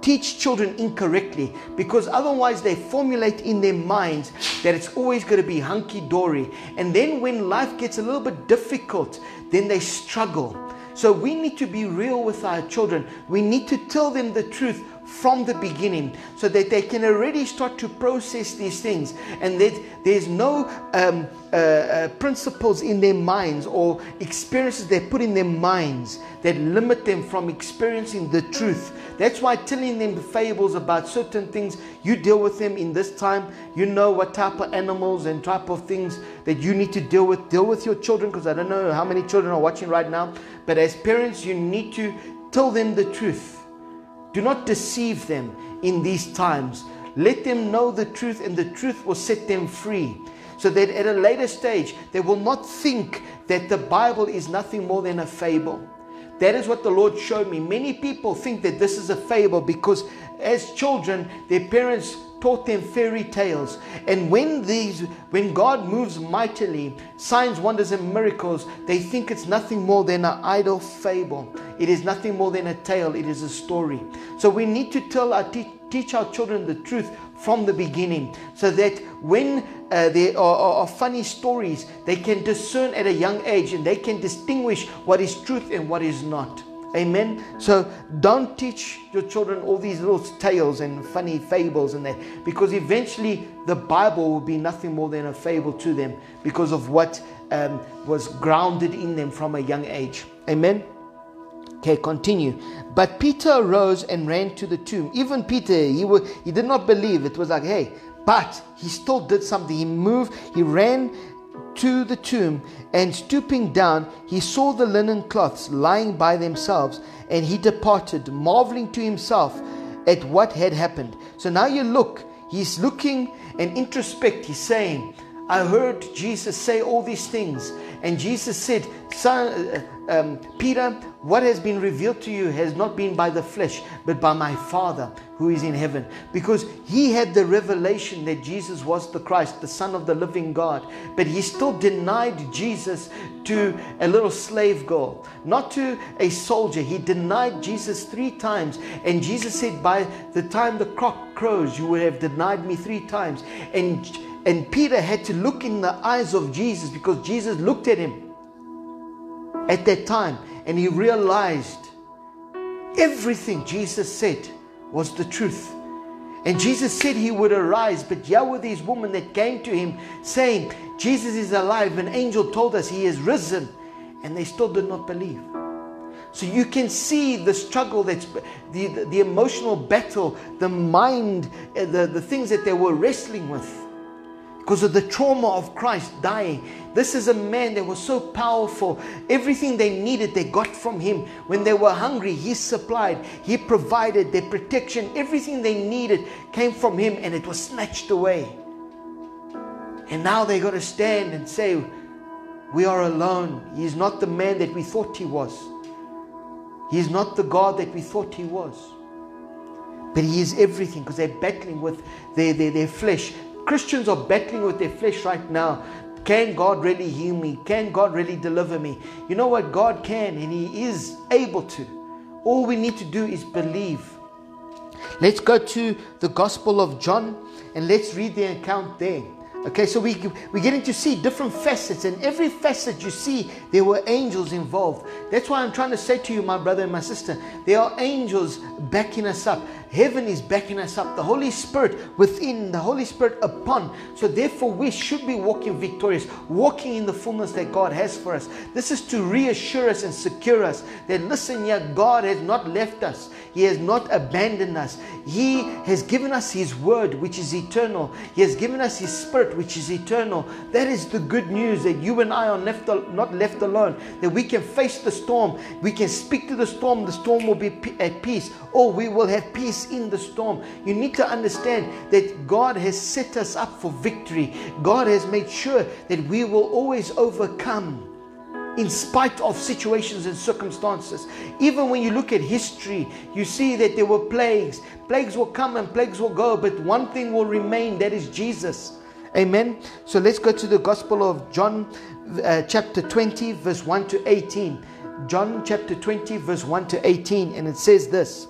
teach children incorrectly because otherwise they formulate in their minds that it's always going to be hunky dory. And then when life gets a little bit difficult, then they struggle. So we need to be real with our children. We need to tell them the truth from the beginning so that they can already start to process these things and that there's no um, uh, uh, principles in their minds or experiences they put in their minds that limit them from experiencing the truth. That's why telling them the fables about certain things, you deal with them in this time. You know what type of animals and type of things that you need to deal with. Deal with your children because I don't know how many children are watching right now. But as parents, you need to tell them the truth do not deceive them in these times. Let them know the truth, and the truth will set them free. So that at a later stage, they will not think that the Bible is nothing more than a fable. That is what the Lord showed me. Many people think that this is a fable because as children, their parents taught them fairy tales. And when these when God moves mightily, signs, wonders, and miracles, they think it's nothing more than an idle fable. It is nothing more than a tale, it is a story. So we need to tell our te- teach our children the truth from the beginning so that when uh, there are, are, are, funny stories, they can discern at a young age and they can distinguish what is truth and what is not. Amen. So don't teach your children all these little tales and funny fables and that because eventually the Bible will be nothing more than a fable to them because of what um, was grounded in them from a young age. Amen. Okay, continue. But Peter arose and ran to the tomb. Even Peter, he, was, he did not believe. It was like, hey, but he still did something. He moved, he ran to the tomb, and stooping down, he saw the linen cloths lying by themselves, and he departed, marveling to himself at what had happened. So now you look, he's looking and introspect. He's saying, I heard Jesus say all these things. And Jesus said, Son, uh, um, Peter, what has been revealed to you has not been by the flesh, but by my Father who is in heaven. Because he had the revelation that Jesus was the Christ, the Son of the living God. But he still denied Jesus to a little slave girl, not to a soldier. He denied Jesus three times. And Jesus said, By the time the cock crows, you would have denied me three times. And and Peter had to look in the eyes of Jesus because Jesus looked at him at that time and he realized everything Jesus said was the truth. And Jesus said he would arise, but Yahweh, these women that came to him saying, Jesus is alive. An angel told us he is risen, and they still did not believe. So you can see the struggle that's the, the, the emotional battle, the mind, uh, the, the things that they were wrestling with because of the trauma of Christ dying. This is a man that was so powerful. Everything they needed, they got from him. When they were hungry, he supplied, he provided their protection. Everything they needed came from him and it was snatched away. And now they got to stand and say, We are alone. He is not the man that we thought he was, he is not the God that we thought he was. But he is everything because they're battling with their, their, their flesh. Christians are battling with their flesh right now. Can God really heal me? Can God really deliver me? You know what? God can and He is able to. All we need to do is believe. Let's go to the Gospel of John and let's read the account there. Okay, so we, we're getting to see different facets, and every facet you see, there were angels involved. That's why I'm trying to say to you, my brother and my sister, there are angels backing us up. Heaven is backing us up. The Holy Spirit within, the Holy Spirit upon. So therefore, we should be walking victorious, walking in the fullness that God has for us. This is to reassure us and secure us that listen, yeah, God has not left us. He has not abandoned us. He has given us His word, which is eternal. He has given us His Spirit, which is eternal. That is the good news that you and I are left, not left alone. That we can face the storm. We can speak to the storm. The storm will be at peace, or we will have peace in the storm. You need to understand that God has set us up for victory. God has made sure that we will always overcome in spite of situations and circumstances. Even when you look at history, you see that there were plagues. Plagues will come and plagues will go, but one thing will remain that is Jesus. Amen. So let's go to the Gospel of John, uh, chapter 20, verse 1 to 18. John chapter 20, verse 1 to 18, and it says this.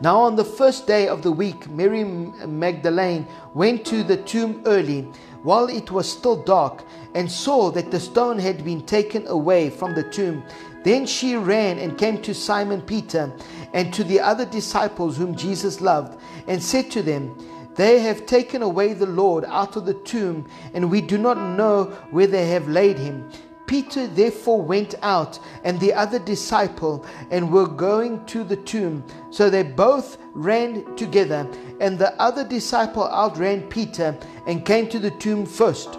Now, on the first day of the week, Mary Magdalene went to the tomb early, while it was still dark, and saw that the stone had been taken away from the tomb. Then she ran and came to Simon Peter and to the other disciples whom Jesus loved, and said to them, They have taken away the Lord out of the tomb, and we do not know where they have laid him. Peter therefore went out and the other disciple and were going to the tomb. So they both ran together, and the other disciple outran Peter and came to the tomb first.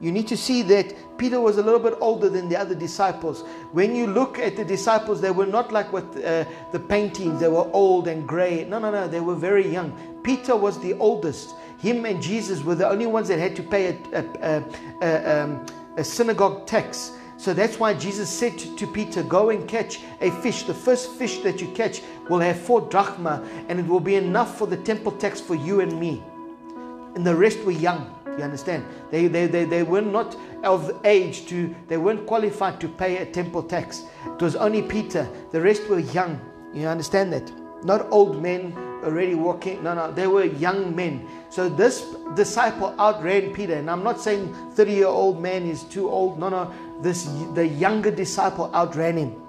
You need to see that Peter was a little bit older than the other disciples. When you look at the disciples, they were not like what uh, the paintings, they were old and gray. No, no, no, they were very young. Peter was the oldest. Him and Jesus were the only ones that had to pay a, a, a, a um, a synagogue tax. So that's why Jesus said to Peter, Go and catch a fish. The first fish that you catch will have four drachma, and it will be enough for the temple tax for you and me. And the rest were young. You understand? They, they, they, they were not of age to, they weren't qualified to pay a temple tax. It was only Peter. The rest were young. You understand that? Not old men already walking. No, no, they were young men. So this disciple outran Peter. And I'm not saying 30 year old man is too old. No, no. This the younger disciple outran him.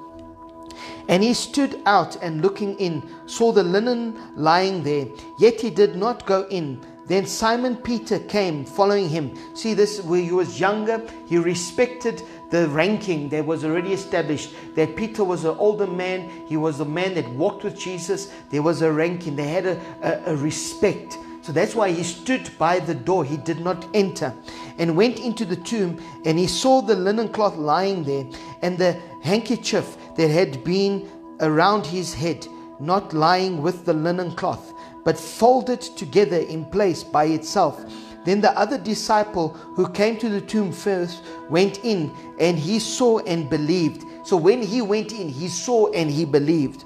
And he stood out and looking in, saw the linen lying there, yet he did not go in. Then Simon Peter came following him. See, this where he was younger, he respected the ranking that was already established. That Peter was an older man, he was a man that walked with Jesus. There was a ranking, they had a, a, a respect. So that's why he stood by the door. He did not enter and went into the tomb and he saw the linen cloth lying there and the handkerchief that had been around his head, not lying with the linen cloth, but folded together in place by itself. Then the other disciple who came to the tomb first went in, and he saw and believed. So when he went in, he saw and he believed.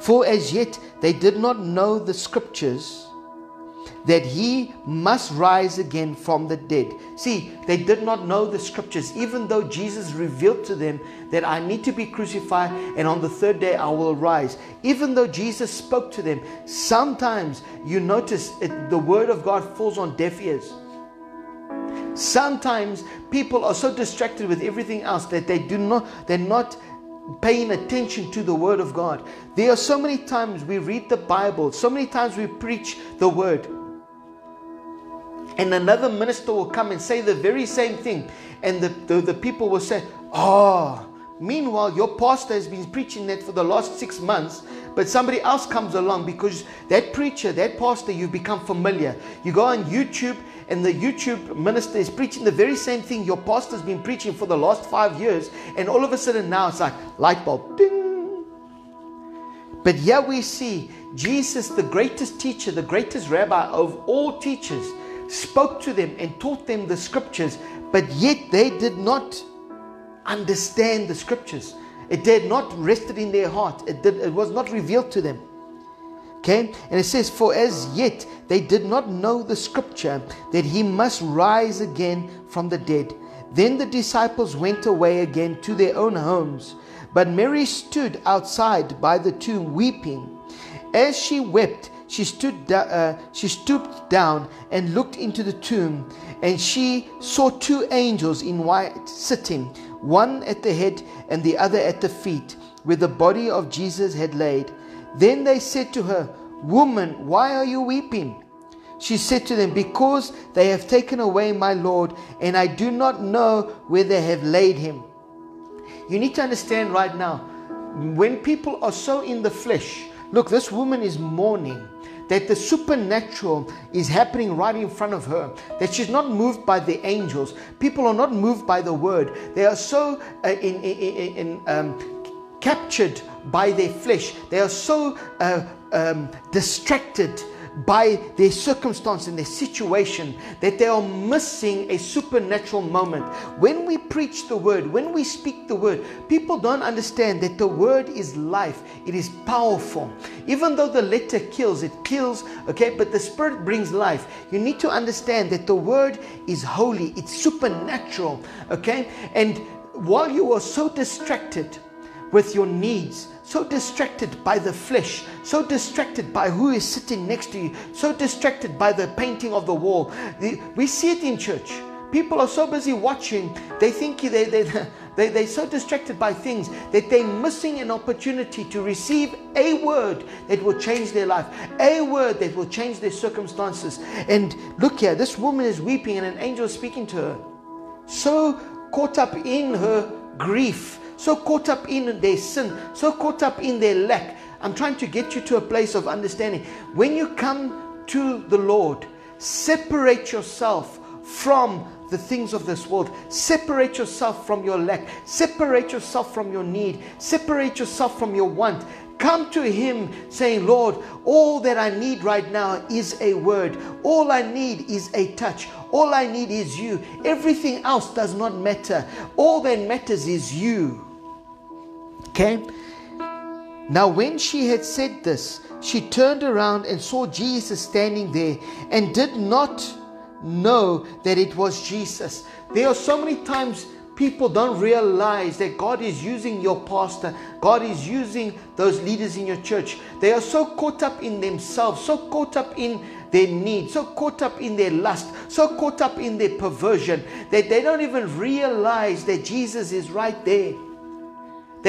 For as yet they did not know the scriptures that he must rise again from the dead. See, they did not know the scriptures, even though Jesus revealed to them that I need to be crucified and on the third day I will rise. Even though Jesus spoke to them, sometimes you notice it, the word of God falls on deaf ears. Sometimes people are so distracted with everything else that they do not, they're not paying attention to the Word of God. There are so many times we read the Bible, so many times we preach the Word, and another minister will come and say the very same thing, and the, the, the people will say, Oh, meanwhile, your pastor has been preaching that for the last six months, but somebody else comes along because that preacher, that pastor, you've become familiar. You go on YouTube and the YouTube minister is preaching the very same thing your pastor's been preaching for the last five years, and all of a sudden now it's like light bulb, ding. But here we see Jesus, the greatest teacher, the greatest rabbi of all teachers, spoke to them and taught them the scriptures, but yet they did not understand the scriptures. It did not rested in their heart. It, did, it was not revealed to them. Okay? And it says, For as yet they did not know the scripture that he must rise again from the dead. Then the disciples went away again to their own homes. But Mary stood outside by the tomb weeping. As she wept, she stood uh, she stooped down and looked into the tomb and she saw two angels in white sitting one at the head and the other at the feet where the body of Jesus had laid. Then they said to her woman why are you weeping? She said to them because they have taken away my lord and I do not know where they have laid him. You need to understand right now when people are so in the flesh look this woman is mourning that the supernatural is happening right in front of her, that she's not moved by the angels. People are not moved by the word. They are so uh, in, in, in um, captured by their flesh. They are so uh, um, distracted by their circumstance and their situation that they are missing a supernatural moment. When we preach the word, when we speak the word, people don't understand that the word is life, it is powerful. Even though the letter kills, it kills, okay, but the spirit brings life. You need to understand that the word is holy, it's supernatural, okay? And while you are so distracted with your needs, so distracted by the flesh, so distracted by who is sitting next to you, so distracted by the painting of the wall. we see it in church. People are so busy watching, they think they, they, (laughs) they, they're so distracted by things that they're missing an opportunity to receive a word that will change their life, a word that will change their circumstances. And look here, this woman is weeping and an angel is speaking to her. So caught up in her grief so caught up in their sin, so caught up in their lack. I'm trying to get you to a place of understanding. When you come to the Lord, separate yourself from the things of this world. Separate yourself from your lack. Separate yourself from your need. Separate yourself from your want. Come to Him saying, Lord, all that I need right now is a word. All I need is a touch. All I need is you. Everything else does not matter. All that matters is you. Okay? Now, when she had said this, she turned around and saw Jesus standing there and did not know that it was Jesus. There are so many times people don't realize that God is using your pastor, God is using those leaders in your church. They are so caught up in themselves, so caught up in their need, so caught up in their lust, so caught up in their perversion that they don't even realize that Jesus is right there.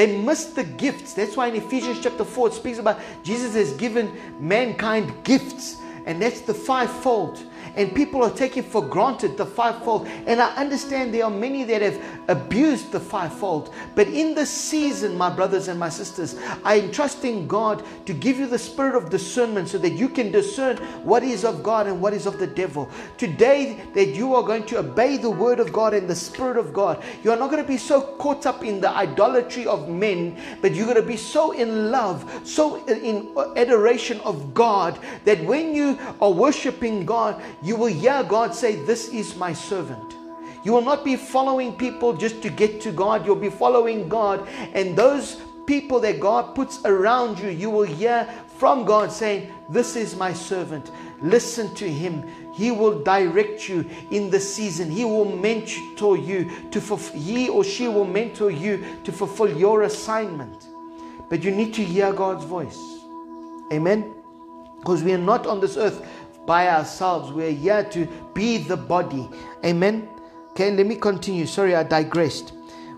They missed the gifts. That's why in Ephesians chapter 4 it speaks about Jesus has given mankind gifts, and that's the fivefold and people are taking for granted the fivefold. And I understand there are many that have abused the fivefold. But in this season, my brothers and my sisters, I am trusting God to give you the spirit of discernment so that you can discern what is of God and what is of the devil. Today, that you are going to obey the word of God and the spirit of God. You are not going to be so caught up in the idolatry of men, but you're going to be so in love, so in adoration of God that when you are worshiping God, you will hear God say, This is my servant. You will not be following people just to get to God. You'll be following God. And those people that God puts around you, you will hear from God saying, This is my servant. Listen to him. He will direct you in the season. He will mentor you to he or she will mentor you to fulfill your assignment. But you need to hear God's voice. Amen. Because we are not on this earth by ourselves. We are here to be the body. Amen. Okay, let me continue. Sorry, I digressed.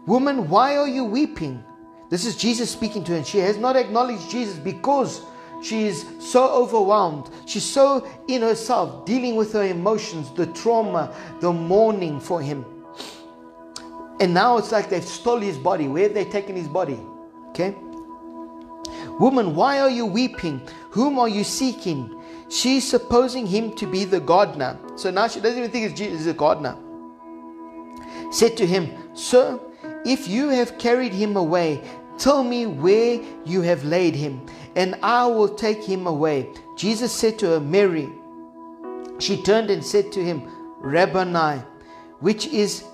Woman, why are you weeping? This is Jesus speaking to her, and she has not acknowledged Jesus because she is so overwhelmed. She's so in herself, dealing with her emotions, the trauma, the mourning for him. And now it's like they've stolen his body. Where have they taken his body? Okay. Woman, why are you weeping? Whom are you seeking? She's supposing him to be the gardener. So now she doesn't even think it's Jesus, a gardener. Said to him, Sir, if you have carried him away, tell me where you have laid him, and I will take him away. Jesus said to her, Mary. She turned and said to him, Rabboni, which is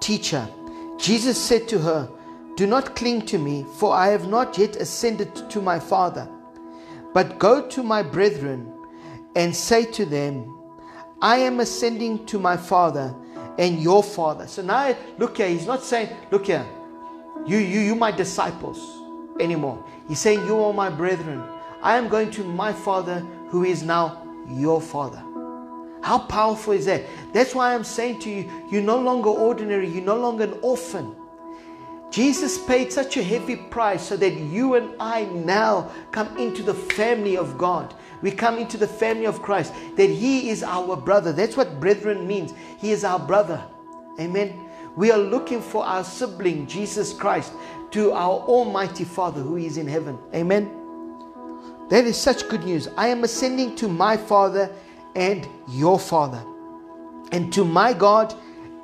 teacher. Jesus said to her, Do not cling to me, for I have not yet ascended to my Father. But go to my brethren and say to them, I am ascending to my Father and your Father. So now look here, he's not saying, Look here, you, you, you, my disciples anymore. He's saying, You are my brethren. I am going to my Father who is now your Father. How powerful is that? That's why I'm saying to you, you're no longer ordinary, you're no longer an orphan. Jesus paid such a heavy price so that you and I now come into the family of God. We come into the family of Christ, that He is our brother. That's what brethren means. He is our brother. Amen. We are looking for our sibling, Jesus Christ, to our Almighty Father who is in heaven. Amen. That is such good news. I am ascending to my Father and your Father, and to my God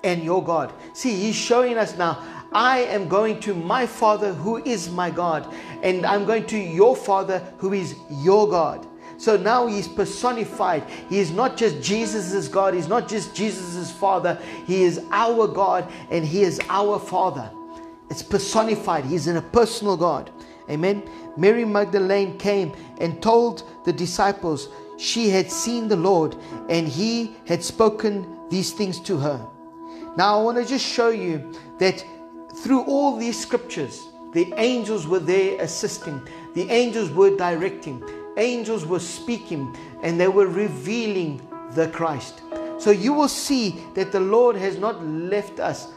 and your God. See, He's showing us now. I am going to my Father who is my God, and I'm going to your Father who is your God. So now he's personified. He is not just Jesus' God, he's not just Jesus' Father, he is our God and he is our Father. It's personified, he's in a personal God. Amen. Mary Magdalene came and told the disciples she had seen the Lord and he had spoken these things to her. Now, I want to just show you that through all these scriptures, the angels were there assisting, the angels were directing, angels were speaking, and they were revealing the Christ. So you will see that the Lord has not left us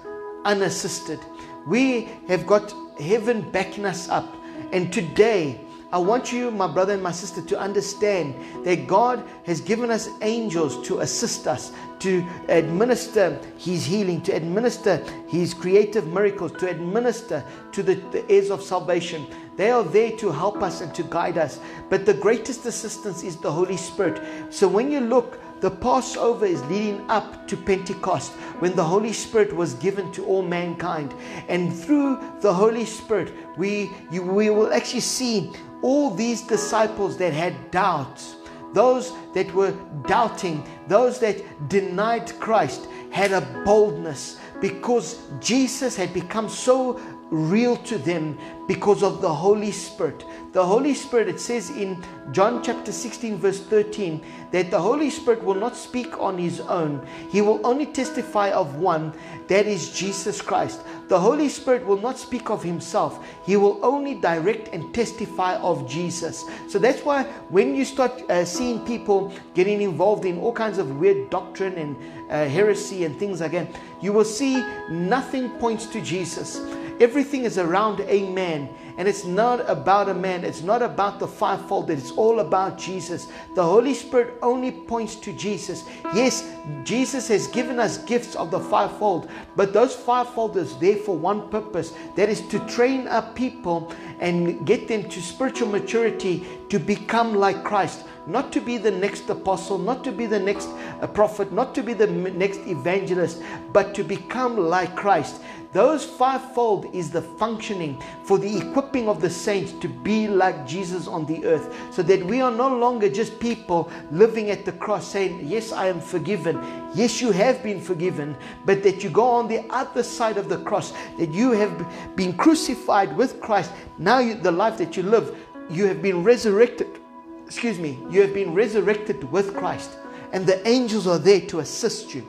unassisted. We have got heaven backing us up. And today, I want you, my brother and my sister, to understand that God has given us angels to assist us, to administer His healing, to administer His creative miracles, to administer to the, the heirs of salvation. They are there to help us and to guide us. But the greatest assistance is the Holy Spirit. So when you look, the Passover is leading up to Pentecost when the Holy Spirit was given to all mankind. And through the Holy Spirit, we, you, we will actually see all these disciples that had doubts, those that were doubting, those that denied Christ, had a boldness because Jesus had become so real to them because of the Holy Spirit. The Holy Spirit, it says in John chapter 16, verse 13, that the Holy Spirit will not speak on his own. He will only testify of one, that is Jesus Christ. The Holy Spirit will not speak of himself, he will only direct and testify of Jesus. So that's why when you start uh, seeing people getting involved in all kinds of weird doctrine and uh, heresy and things again, you will see nothing points to Jesus. Everything is around a man, and it's not about a man, it's not about the fivefold, it's all about Jesus. The Holy Spirit only points to Jesus. Yes, Jesus has given us gifts of the fivefold, but those fivefold is there for one purpose that is to train up people and get them to spiritual maturity to become like Christ not to be the next apostle, not to be the next uh, prophet, not to be the next evangelist, but to become like Christ. Those fivefold is the functioning for the equipping of the saints to be like Jesus on the earth, so that we are no longer just people living at the cross saying, Yes, I am forgiven. Yes, you have been forgiven, but that you go on the other side of the cross, that you have been crucified with Christ. Now, you, the life that you live, you have been resurrected. Excuse me, you have been resurrected with Christ, and the angels are there to assist you.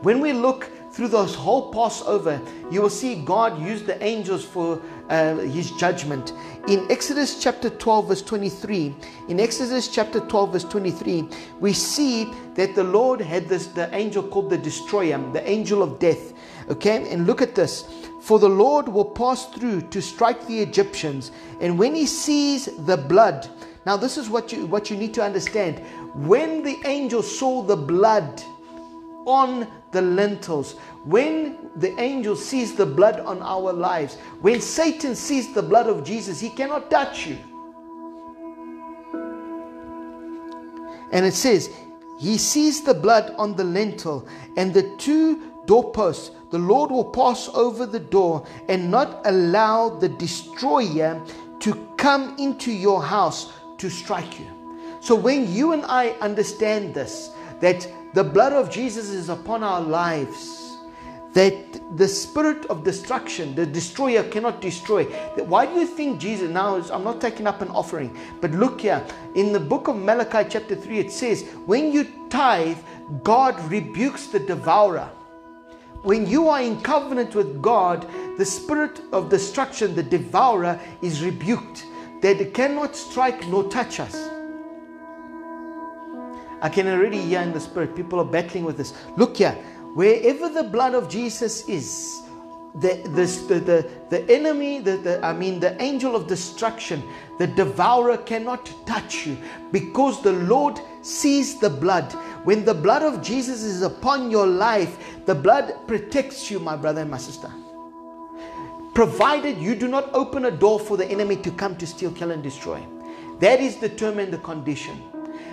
When we look through this whole Passover, you will see God use the angels for uh, his judgment. In Exodus chapter 12, verse 23, in Exodus chapter 12, verse 23, we see that the Lord had this the angel called the destroyer, the angel of death. Okay, and look at this. For the Lord will pass through to strike the Egyptians, and when he sees the blood, now this is what you what you need to understand. When the angel saw the blood on the lintels. When the angel sees the blood on our lives, when Satan sees the blood of Jesus, he cannot touch you. And it says, He sees the blood on the lintel and the two doorposts. The Lord will pass over the door and not allow the destroyer to come into your house to strike you. So when you and I understand this, that the blood of Jesus is upon our lives, that the spirit of destruction, the destroyer cannot destroy. Why do you think Jesus now I'm not taking up an offering, but look here, in the book of Malachi, chapter 3, it says, When you tithe, God rebukes the devourer. When you are in covenant with God, the spirit of destruction, the devourer, is rebuked, that it cannot strike nor touch us. I can already hear in the spirit, people are battling with this. Look here, wherever the blood of Jesus is, the, the, the, the enemy, the, the, I mean, the angel of destruction, the devourer cannot touch you because the Lord sees the blood. When the blood of Jesus is upon your life, the blood protects you, my brother and my sister. Provided you do not open a door for the enemy to come to steal, kill, and destroy. That is determined the condition.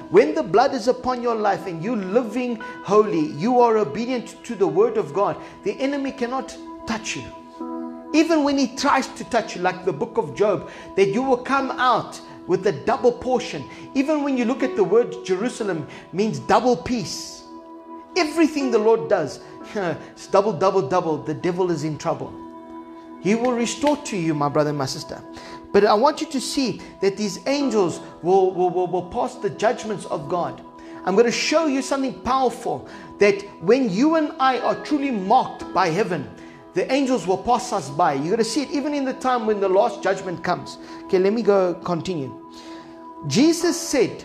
When the blood is upon your life and you living holy, you are obedient to the word of God, the enemy cannot touch you. Even when he tries to touch you, like the book of Job, that you will come out with a double portion. Even when you look at the word Jerusalem means double peace. Everything the Lord does, (laughs) it's double, double, double. The devil is in trouble. He will restore to you, my brother and my sister. But I want you to see that these angels will, will, will, will pass the judgments of God. I'm going to show you something powerful that when you and I are truly marked by heaven, the angels will pass us by. You're going to see it even in the time when the last judgment comes. Okay, let me go continue. Jesus said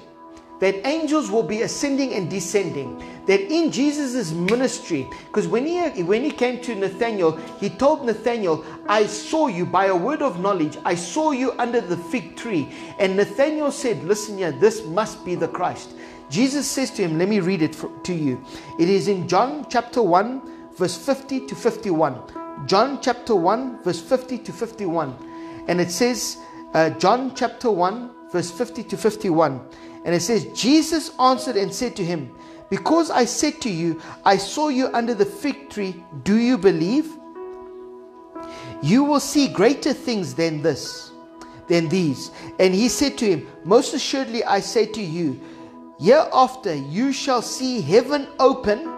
that angels will be ascending and descending. That in Jesus' ministry, because when he when he came to Nathaniel, he told Nathaniel, I saw you by a word of knowledge, I saw you under the fig tree. And Nathaniel said, Listen here, this must be the Christ. Jesus says to him, Let me read it for, to you. It is in John chapter 1, verse 50 to 51. John chapter 1, verse 50 to 51. And it says, uh, John chapter 1, verse 50 to 51. And it says, Jesus answered and said to him, Because I said to you, I saw you under the fig tree, do you believe? You will see greater things than this, than these. And he said to him, Most assuredly I say to you, hereafter you shall see heaven open.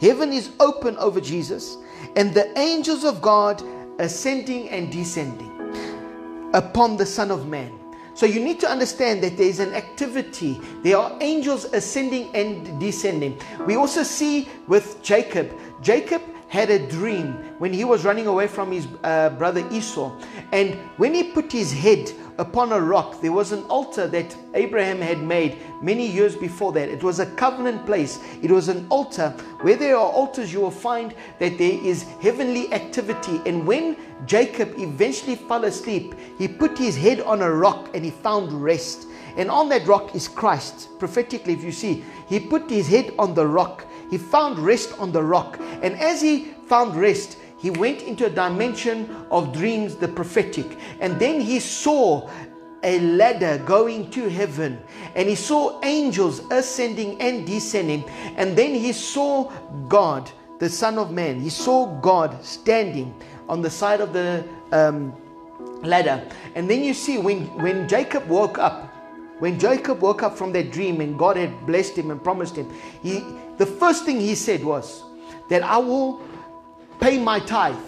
Heaven is open over Jesus, and the angels of God ascending and descending upon the Son of Man. So you need to understand that there is an activity. There are angels ascending and descending. We also see with Jacob. Jacob had a dream when he was running away from his uh, brother Esau. And when he put his head upon a rock, there was an altar that Abraham had made many years before that. It was a covenant place, it was an altar. Where there are altars, you will find that there is heavenly activity. And when Jacob eventually fell asleep, he put his head on a rock and he found rest. And on that rock is Christ. Prophetically, if you see, he put his head on the rock. He found rest on the rock. And as he found rest, he went into a dimension of dreams, the prophetic. And then he saw a ladder going to heaven and he saw angels ascending and descending and then he saw God the son of man he saw God standing on the side of the um, ladder and then you see when when Jacob woke up when Jacob woke up from that dream and God had blessed him and promised him he the first thing he said was that I will pay my tithe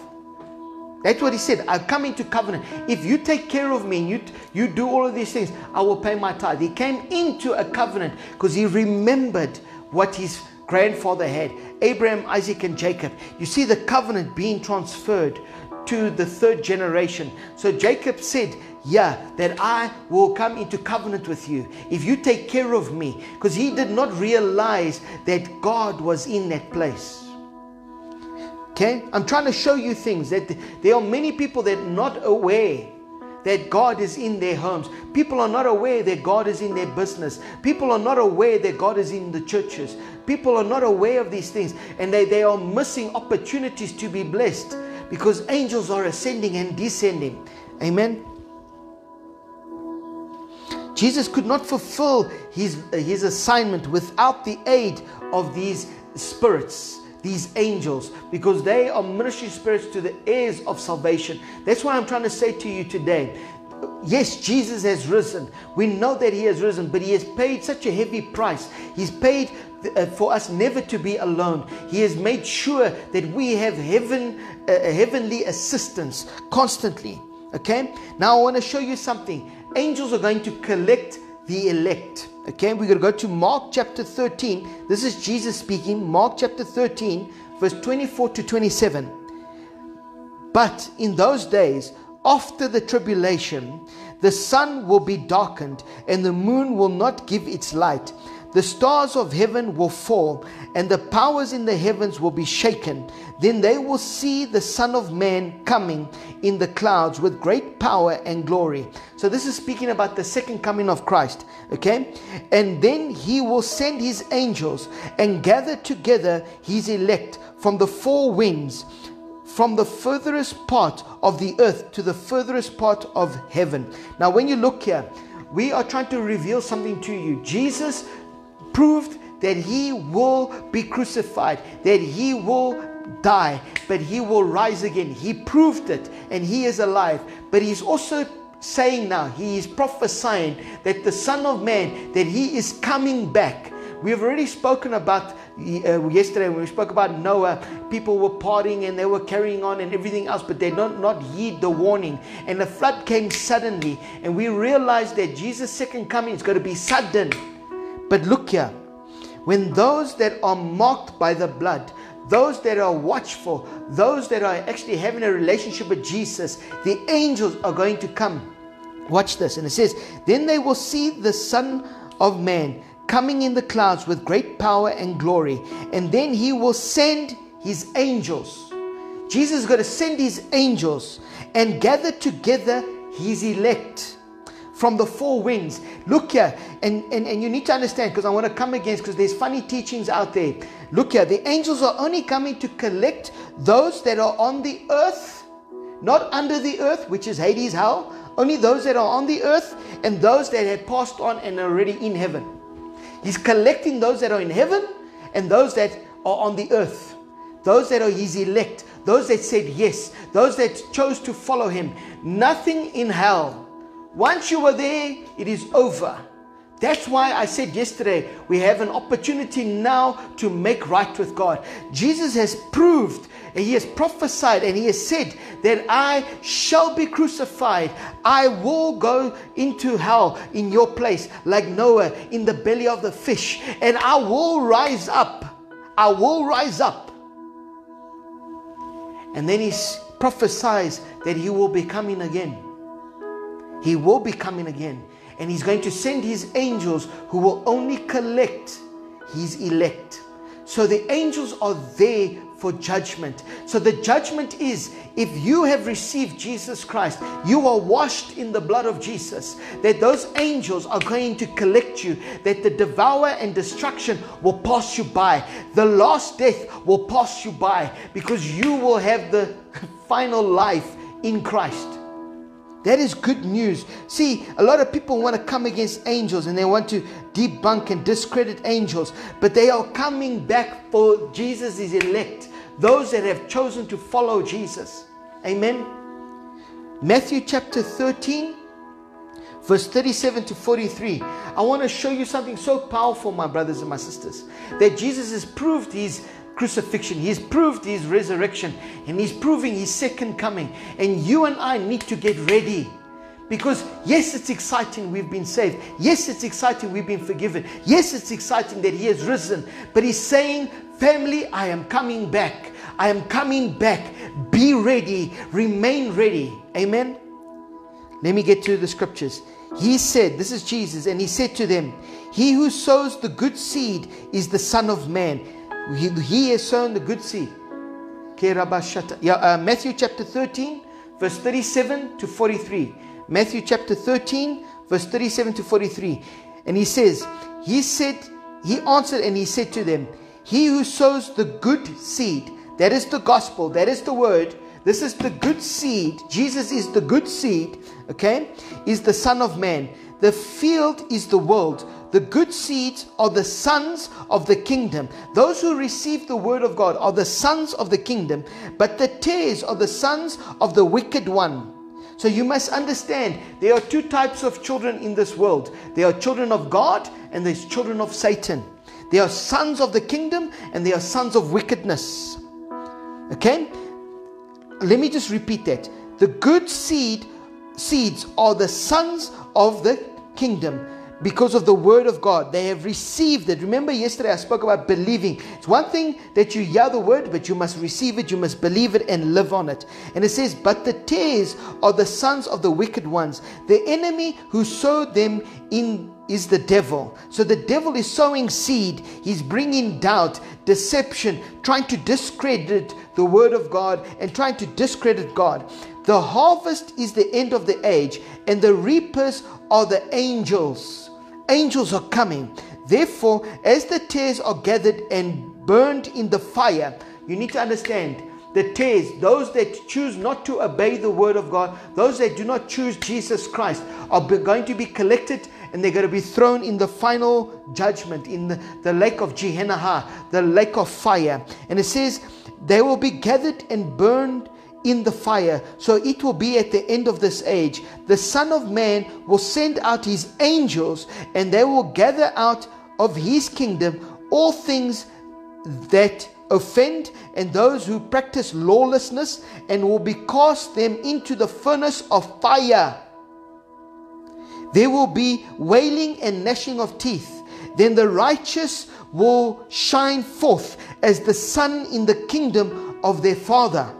that's what he said. I've come into covenant. If you take care of me and you, you do all of these things, I will pay my tithe. He came into a covenant because he remembered what his grandfather had Abraham, Isaac, and Jacob. You see the covenant being transferred to the third generation. So Jacob said, yeah, that I will come into covenant with you if you take care of me. Because he did not realize that God was in that place. Okay? I'm trying to show you things that there are many people that are not aware that God is in their homes. People are not aware that God is in their business. People are not aware that God is in the churches. People are not aware of these things and they, they are missing opportunities to be blessed because angels are ascending and descending. Amen. Jesus could not fulfill his, his assignment without the aid of these spirits these angels because they are ministry spirits to the heirs of salvation. That's what I'm trying to say to you today. Yes, Jesus has risen. We know that He has risen, but He has paid such a heavy price. He's paid uh, for us never to be alone. He has made sure that we have heaven, uh, heavenly assistance constantly. Okay? Now I want to show you something. Angels are going to collect the elect. Okay, we're going to go to Mark chapter 13. This is Jesus speaking, Mark chapter 13, verse 24 to 27. But in those days, after the tribulation, the sun will be darkened, and the moon will not give its light the stars of heaven will fall, and the powers in the heavens will be shaken. Then they will see the Son of Man coming in the clouds with great power and glory. So, this is speaking about the second coming of Christ. Okay? And then he will send his angels and gather together his elect from the four winds from the furthest part of the earth to the furthest part of heaven. Now, when you look here, we are trying to reveal something to you. Jesus proved that he will be crucified, that he will die, but he will rise again. He proved it and he is alive. But he's also saying now, he is prophesying that the Son of Man, that he is coming back. We have already spoken about uh, yesterday when we spoke about Noah. People were partying and they were carrying on and everything else, but they don't not heed the warning. And the flood came suddenly, and we realized that Jesus' second coming is going to be sudden. But look here, when those that are marked by the blood, those that are watchful, those that are actually having a relationship with Jesus, the angels are going to come. Watch this. And it says, Then they will see the Son of Man coming in the clouds with great power and glory. And then he will send his angels. Jesus is going to send his angels and gather together his elect from the four winds. Look here, and, and, and you need to understand because I want to come against because there's funny teachings out there. Look here, the angels are only coming to collect those that are on the earth, not under the earth, which is Hades, hell. Only those that are on the earth and those that had passed on and are already in heaven. He's collecting those that are in heaven and those that are on the earth. Those that are his elect, those that said yes, those that chose to follow him. Nothing in hell once you are there, it is over. That's why I said yesterday we have an opportunity now to make right with God. Jesus has proved, he has prophesied, and he has said that I shall be crucified. I will go into hell in your place, like Noah in the belly of the fish, and I will rise up. I will rise up. And then he prophesies that he will be coming again. He will be coming again. And he's going to send his angels who will only collect his elect. So the angels are there for judgment. So the judgment is if you have received Jesus Christ, you are washed in the blood of Jesus, that those angels are going to collect you, that the devour and destruction will pass you by. The last death will pass you by because you will have the (laughs) final life in Christ. That is good news. See, a lot of people want to come against angels and they want to debunk and discredit angels, but they are coming back for Jesus is elect, those that have chosen to follow Jesus. Amen. Matthew chapter 13, verse 37 to 43. I want to show you something so powerful, my brothers and my sisters, that Jesus has proved his crucifixion, he's proved his resurrection, and he's proving his second coming. And you and I need to get ready. Because, yes, it's exciting we've been saved. Yes, it's exciting we've been forgiven. Yes, it's exciting that He has risen. But He's saying, Family, I am coming back. I am coming back. Be ready. Remain ready. Amen. Let me get to the scriptures. He said, This is Jesus, and He said to them, He who sows the good seed is the Son of Man. He, he has sown the good seed. Uh, Matthew chapter 13, verse 37 to 43. Matthew chapter 13, verse 37 to 43. And he says, He said, He answered and he said to them, He who sows the good seed, that is the gospel, that is the word, this is the good seed. Jesus is the good seed, okay, is the Son of Man. The field is the world. The good seeds are the sons of the kingdom. Those who receive the word of God are the sons of the kingdom, but the tares are the sons of the wicked one. So you must understand there are two types of children in this world there are children of God and there's children of Satan. They are sons of the kingdom and they are sons of wickedness. Okay? Let me just repeat that. The good seed seeds are the sons of the kingdom because of the word of God. They have received it. Remember, yesterday I spoke about believing. It's one thing that you hear the word, but you must receive it, you must believe it, and live on it. And it says, But the tares are the sons of the wicked ones. The enemy who sowed them in is the devil. So the devil is sowing seed. He's bringing doubt, deception, trying to discredit the word of God and trying to discredit God. The harvest is the end of the age, and the reapers are the angels angels are coming. Therefore, as the tares are gathered and burned in the fire, you need to understand the tares, those that choose not to obey the word of God, those that do not choose Jesus Christ, are going to be collected and they're going to be thrown in the final judgment in the, the lake of Gehenna, the lake of fire. And it says, they will be gathered and burned in the fire. So it will be at the end of this age. The Son of Man will send out his angels, and they will gather out of his kingdom all things that offend and those who practice lawlessness, and will be cast them into the furnace of fire. There will be wailing and gnashing of teeth. Then the righteous will shine forth as the sun in the kingdom of their Father.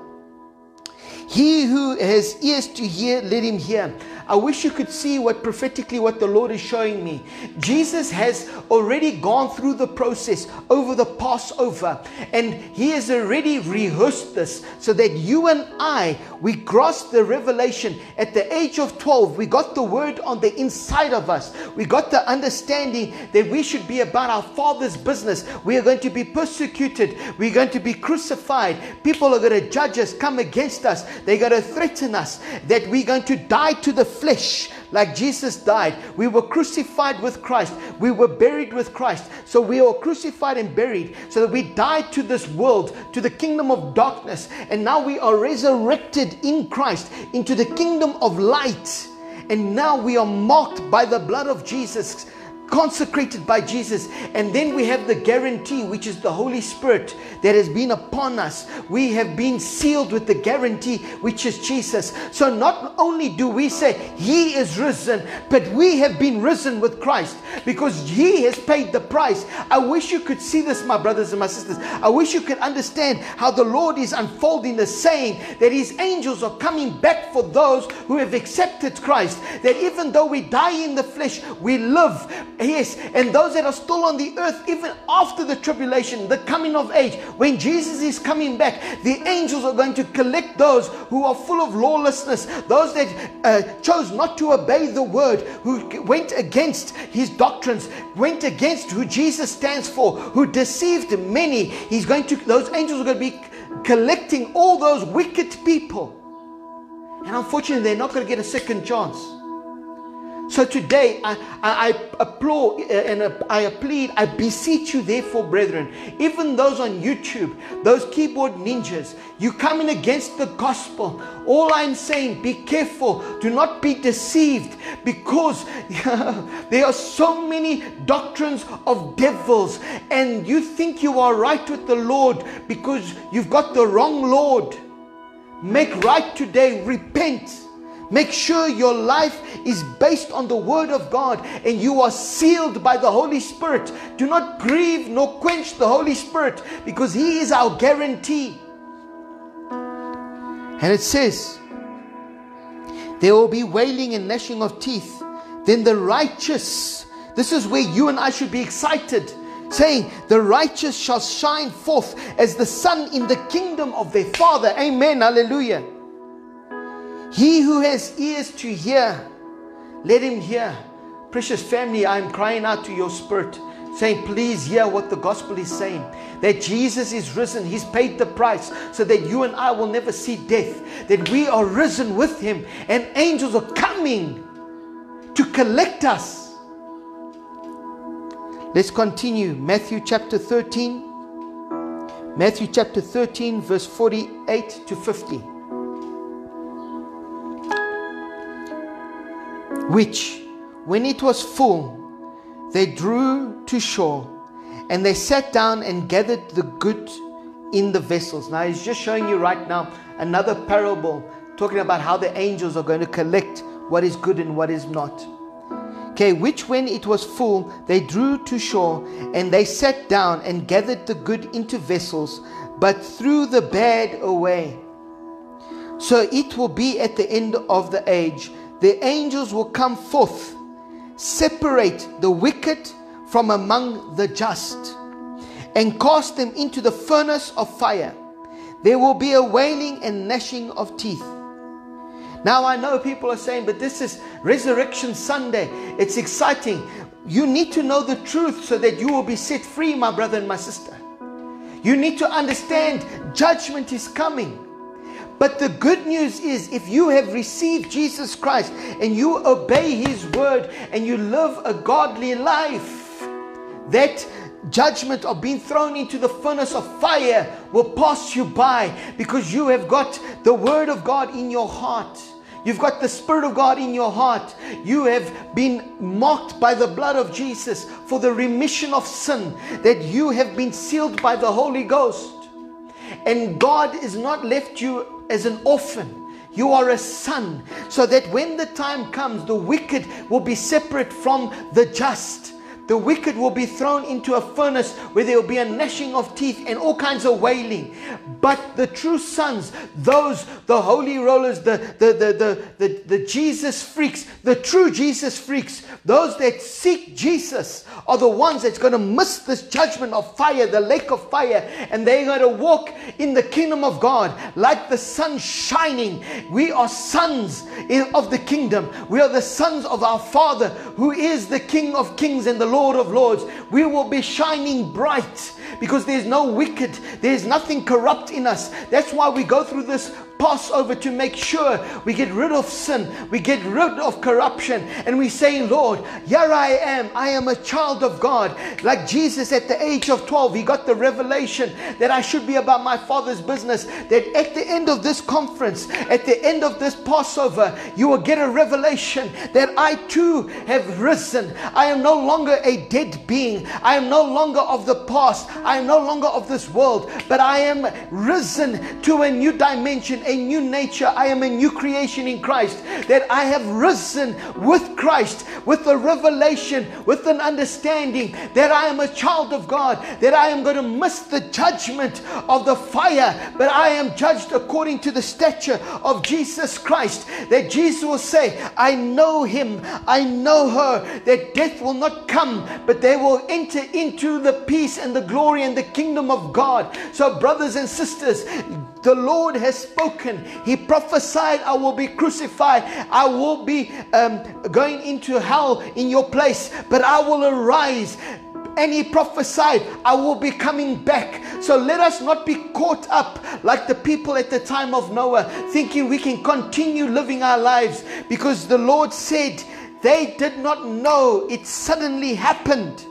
He who has ears to hear, let him hear. I wish you could see what prophetically what the Lord is showing me. Jesus has already gone through the process over the Passover and he has already rehearsed this so that you and I we grasp the revelation at the age of 12 we got the word on the inside of us. We got the understanding that we should be about our father's business. We are going to be persecuted. We're going to be crucified. People are going to judge us, come against us. They're going to threaten us that we're going to die to the flesh like Jesus died. We were crucified with Christ. We were buried with Christ. So we are crucified and buried so that we died to this world, to the kingdom of darkness. And now we are resurrected in Christ into the kingdom of light. And now we are marked by the blood of Jesus consecrated by Jesus. And then we have the guarantee, which is the Holy Spirit that has been upon us. We have been sealed with the guarantee, which is Jesus. So not only do we say He is risen, but we have been risen with Christ because He has paid the price. I wish you could see this, my brothers and my sisters. I wish you could understand how the Lord is unfolding the saying that His angels are coming back for those who have accepted Christ. That even though we die in the flesh, we live Yes, and those that are still on the earth, even after the tribulation, the coming of age, when Jesus is coming back, the angels are going to collect those who are full of lawlessness, those that uh, chose not to obey the word, who went against his doctrines, went against who Jesus stands for, who deceived many. He's going to, those angels are going to be collecting all those wicked people And unfortunately, they're not going to get a second chance. So today, I, I, I applaud uh, and uh, I plead, I beseech you, therefore, brethren, even those on YouTube, those keyboard ninjas, you coming against the gospel. All I'm saying, be careful, do not be deceived, because (laughs) there are so many doctrines of devils, and you think you are right with the Lord because you've got the wrong Lord. Make right today, repent Make sure your life is based on the Word of God and you are sealed by the Holy Spirit. Do not grieve nor quench the Holy Spirit because He is our guarantee. And it says, There will be wailing and gnashing of teeth. Then the righteous, this is where you and I should be excited saying, The righteous shall shine forth as the sun in the kingdom of their Father. Amen. Hallelujah. He who has ears to hear, let him hear. Precious family, I'm crying out to your spirit, saying, Please hear what the gospel is saying. That Jesus is risen, He's paid the price so that you and I will never see death. That we are risen with Him, and angels are coming to collect us. Let's continue. Matthew chapter 13. Matthew chapter 13, verse 48 to 50. Which, when it was full, they drew to shore, and they sat down and gathered the good in the vessels. Now, he's just showing you right now another parable talking about how the angels are going to collect what is good and what is not. Okay, which when it was full, they drew to shore, and they sat down and gathered the good into vessels, but threw the bad away. So it will be at the end of the age the angels will come forth, separate the wicked from among the just, and cast them into the furnace of fire. There will be a wailing and gnashing of teeth. Now I know people are saying, but this is Resurrection Sunday. It's exciting. You need to know the truth so that you will be set free, my brother and my sister. You need to understand judgment is coming. But the good news is if you have received Jesus Christ and you obey his word and you live a godly life, that judgment of being thrown into the furnace of fire will pass you by because you have got the word of God in your heart. You've got the Spirit of God in your heart. You have been marked by the blood of Jesus for the remission of sin, that you have been sealed by the Holy Ghost. And God has not left you as an orphan. You are a son, so that when the time comes, the wicked will be separate from the just. The wicked will be thrown into a furnace where there will be a gnashing of teeth and all kinds of wailing. But the true sons, those, the holy rollers, the, the, the, the, the, the Jesus freaks, the true Jesus freaks, those that seek Jesus are the ones that's going to miss this judgment of fire, the lake of fire, and they're going to walk in the kingdom of God like the sun shining. We are sons of the kingdom. We are the sons of our Father who is the King of kings and the Lord of lords. We will be shining bright because there's no wicked, there's nothing corrupt in us. That's why we go through this Passover to make sure we get rid of sin, we get rid of corruption, and we say, Lord, here I am. I am a child of God. Like Jesus at the age of 12, he got the revelation that I should be about my Father's business. That at the end of this conference, at the end of this Passover, you will get a revelation that I too have risen. I am no longer a dead being. I am no longer of the past. I am no longer of this world, but I am risen to a new dimension, a new nature. I am a new creation in Christ. That I have risen with Christ, with a revelation, with an understanding that I am a child of God, that I am going to miss the judgment of the fire, but I am judged according to the stature of Jesus Christ. That Jesus will say, I know him, I know her, that death will not come, but they will enter into the peace and the glory and the kingdom of God. So, brothers and sisters, the Lord has spoken. He prophesied, I will be crucified. I will be um, going into hell in your place, but I will arise And he prophesied, I will be coming back. So let us not be caught up like the people at the time of Noah, thinking we can continue living our lives because the Lord said they did not know it suddenly happened.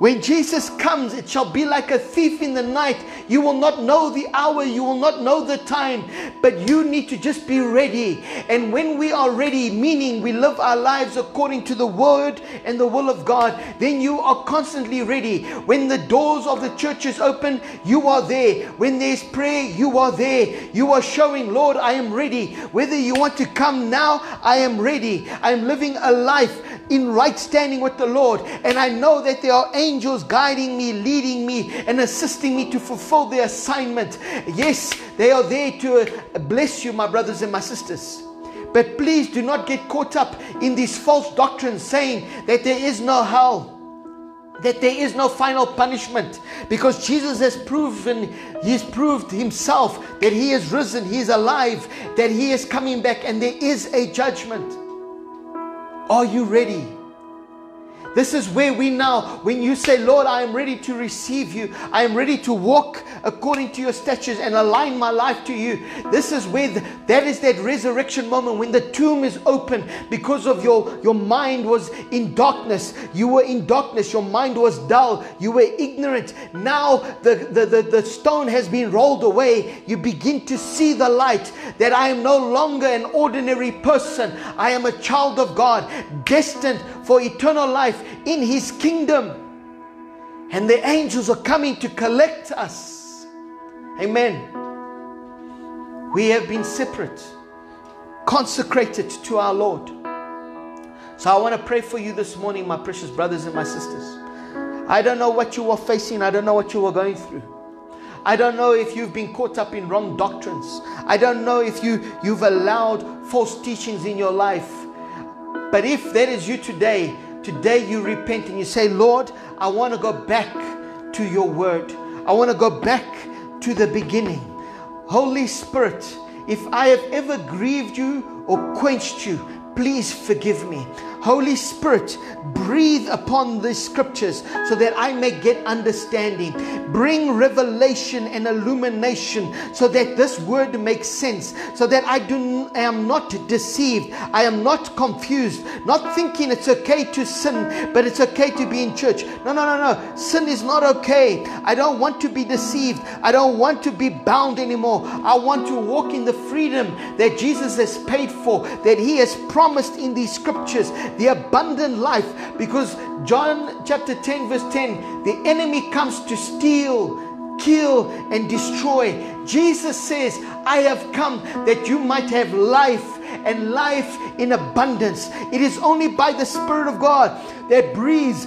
When Jesus comes, it shall be like a thief in the night. You will not know the hour, you will not know the time, but you need to just be ready. And when we are ready, meaning we live our lives according to the word and the will of God, then you are constantly ready. When the doors of the church is open, you are there. When there's prayer, you are there. You are showing, Lord, I am ready. Whether you want to come now, I am ready. I am living a life in right standing with the Lord. And I know that there are angels guiding me, leading me, and assisting me to fulfill their assignment. Yes, they are there to uh, bless you, my brothers and my sisters. But please do not get caught up in these false doctrines saying that there is no hell that there is no final punishment because Jesus has proven, He's proved Himself that He is risen, He is alive, that He is coming back, and there is a judgment. Are you ready? This is where we now, when you say, Lord, I am ready to receive you, I am ready to walk according to your statutes and align my life to you. This is where the, that is that resurrection moment when the tomb is open because of your, your mind was in darkness. You were in darkness, your mind was dull, you were ignorant. Now the, the, the, the stone has been rolled away. You begin to see the light that I am no longer an ordinary person, I am a child of God, destined for eternal life in his kingdom. And the angels are coming to collect us. Amen. We have been separate, consecrated to our Lord. So I want to pray for you this morning, my precious brothers and my sisters. I don't know what you are facing, I don't know what you are going through. I don't know if you've been caught up in wrong doctrines. I don't know if you, you've allowed false teachings in your life. But if that is you today, today you repent and you say, Lord, I want to go back to your word. I want to go back to the beginning. Holy Spirit, if I have ever grieved you or quenched you, please forgive me. Holy Spirit, breathe upon these scriptures so that I may get understanding. Bring revelation and illumination so that this word makes sense, so that I do I am not deceived, I am not confused, not thinking it's okay to sin, but it's okay to be in church. No, no, no, no. Sin is not okay. I don't want to be deceived. I don't want to be bound anymore. I want to walk in the freedom that Jesus has paid for, that He has promised in these scriptures the abundant life because John chapter 10, verse 10 the enemy comes to steal, kill, and destroy. Jesus says, I have come that you might have life and life in abundance. It is only by the Spirit of God that breathes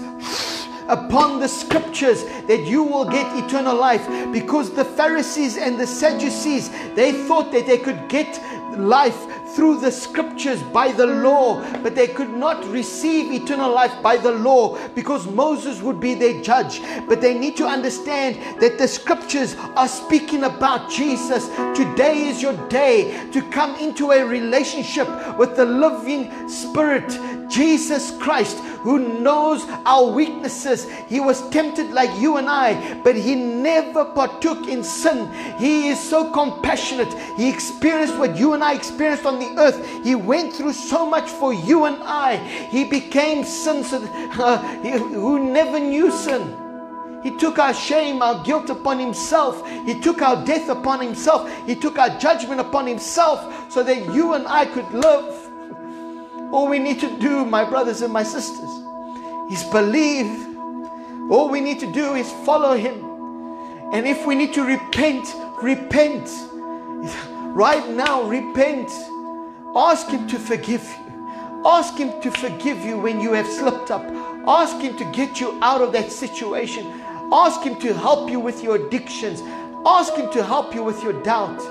upon the scriptures that you will get eternal life because the Pharisees and the Sadducees they thought that they could get life through the scriptures by the law, but they could not receive eternal life by the law because Moses would be their judge. But they need to understand that the scriptures are speaking about Jesus. Today is your day to come into a relationship with the living Spirit, Jesus Christ, who knows our weaknesses. He was tempted like you and I, but he never partook in sin. He is so compassionate. He experienced what you and I experienced on the earth. He went through so much for you and I. He became sin uh, who never knew sin. He took our shame, our guilt upon himself. He took our death upon himself. He took our judgment upon himself so that you and I could live. All we need to do, my brothers and my sisters, is believe. All we need to do is follow him. And if we need to repent, repent. Right now, repent. Ask Him to forgive you. Ask Him to forgive you when you have slipped up. Ask Him to get you out of that situation. Ask Him to help you with your addictions. Ask Him to help you with your doubt.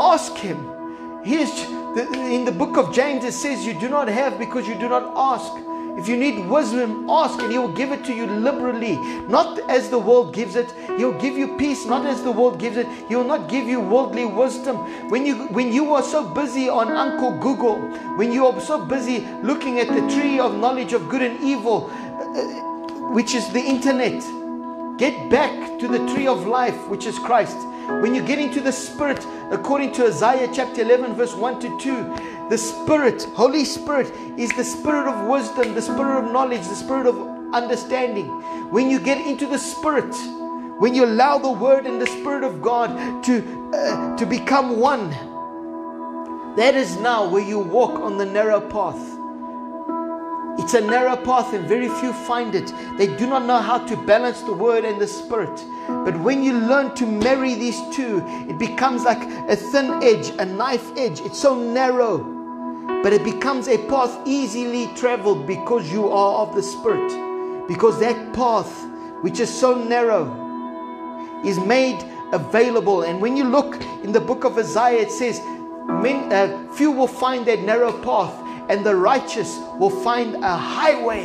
Ask Him. He is, in the book of James, it says, You do not have because you do not ask. If you need wisdom, ask and He will give it to you liberally. Not as the world gives it. He'll give you peace, not as the world gives it. He will not give you worldly wisdom. When you when you are so busy on Uncle Google, when you are so busy looking at the tree of knowledge of good and evil, uh, which is the internet. Get back to the tree of life, which is Christ. When you get into the Spirit, according to Isaiah chapter 11, verse 1 to 2, the Spirit, Holy Spirit, is the Spirit of wisdom, the Spirit of knowledge, the Spirit of understanding. When you get into the Spirit, when you allow the Word and the Spirit of God to, uh, to become one, that is now where you walk on the narrow path. It's a narrow path and very few find it. They do not know how to balance the word and the spirit. But when you learn to marry these two, it becomes like a thin edge, a knife edge. It's so narrow, but it becomes a path easily traveled because you are of the spirit. Because that path, which is so narrow, is made available. And when you look in the book of Isaiah, it says, Men, uh, few will find that narrow path and the righteous will find a highway.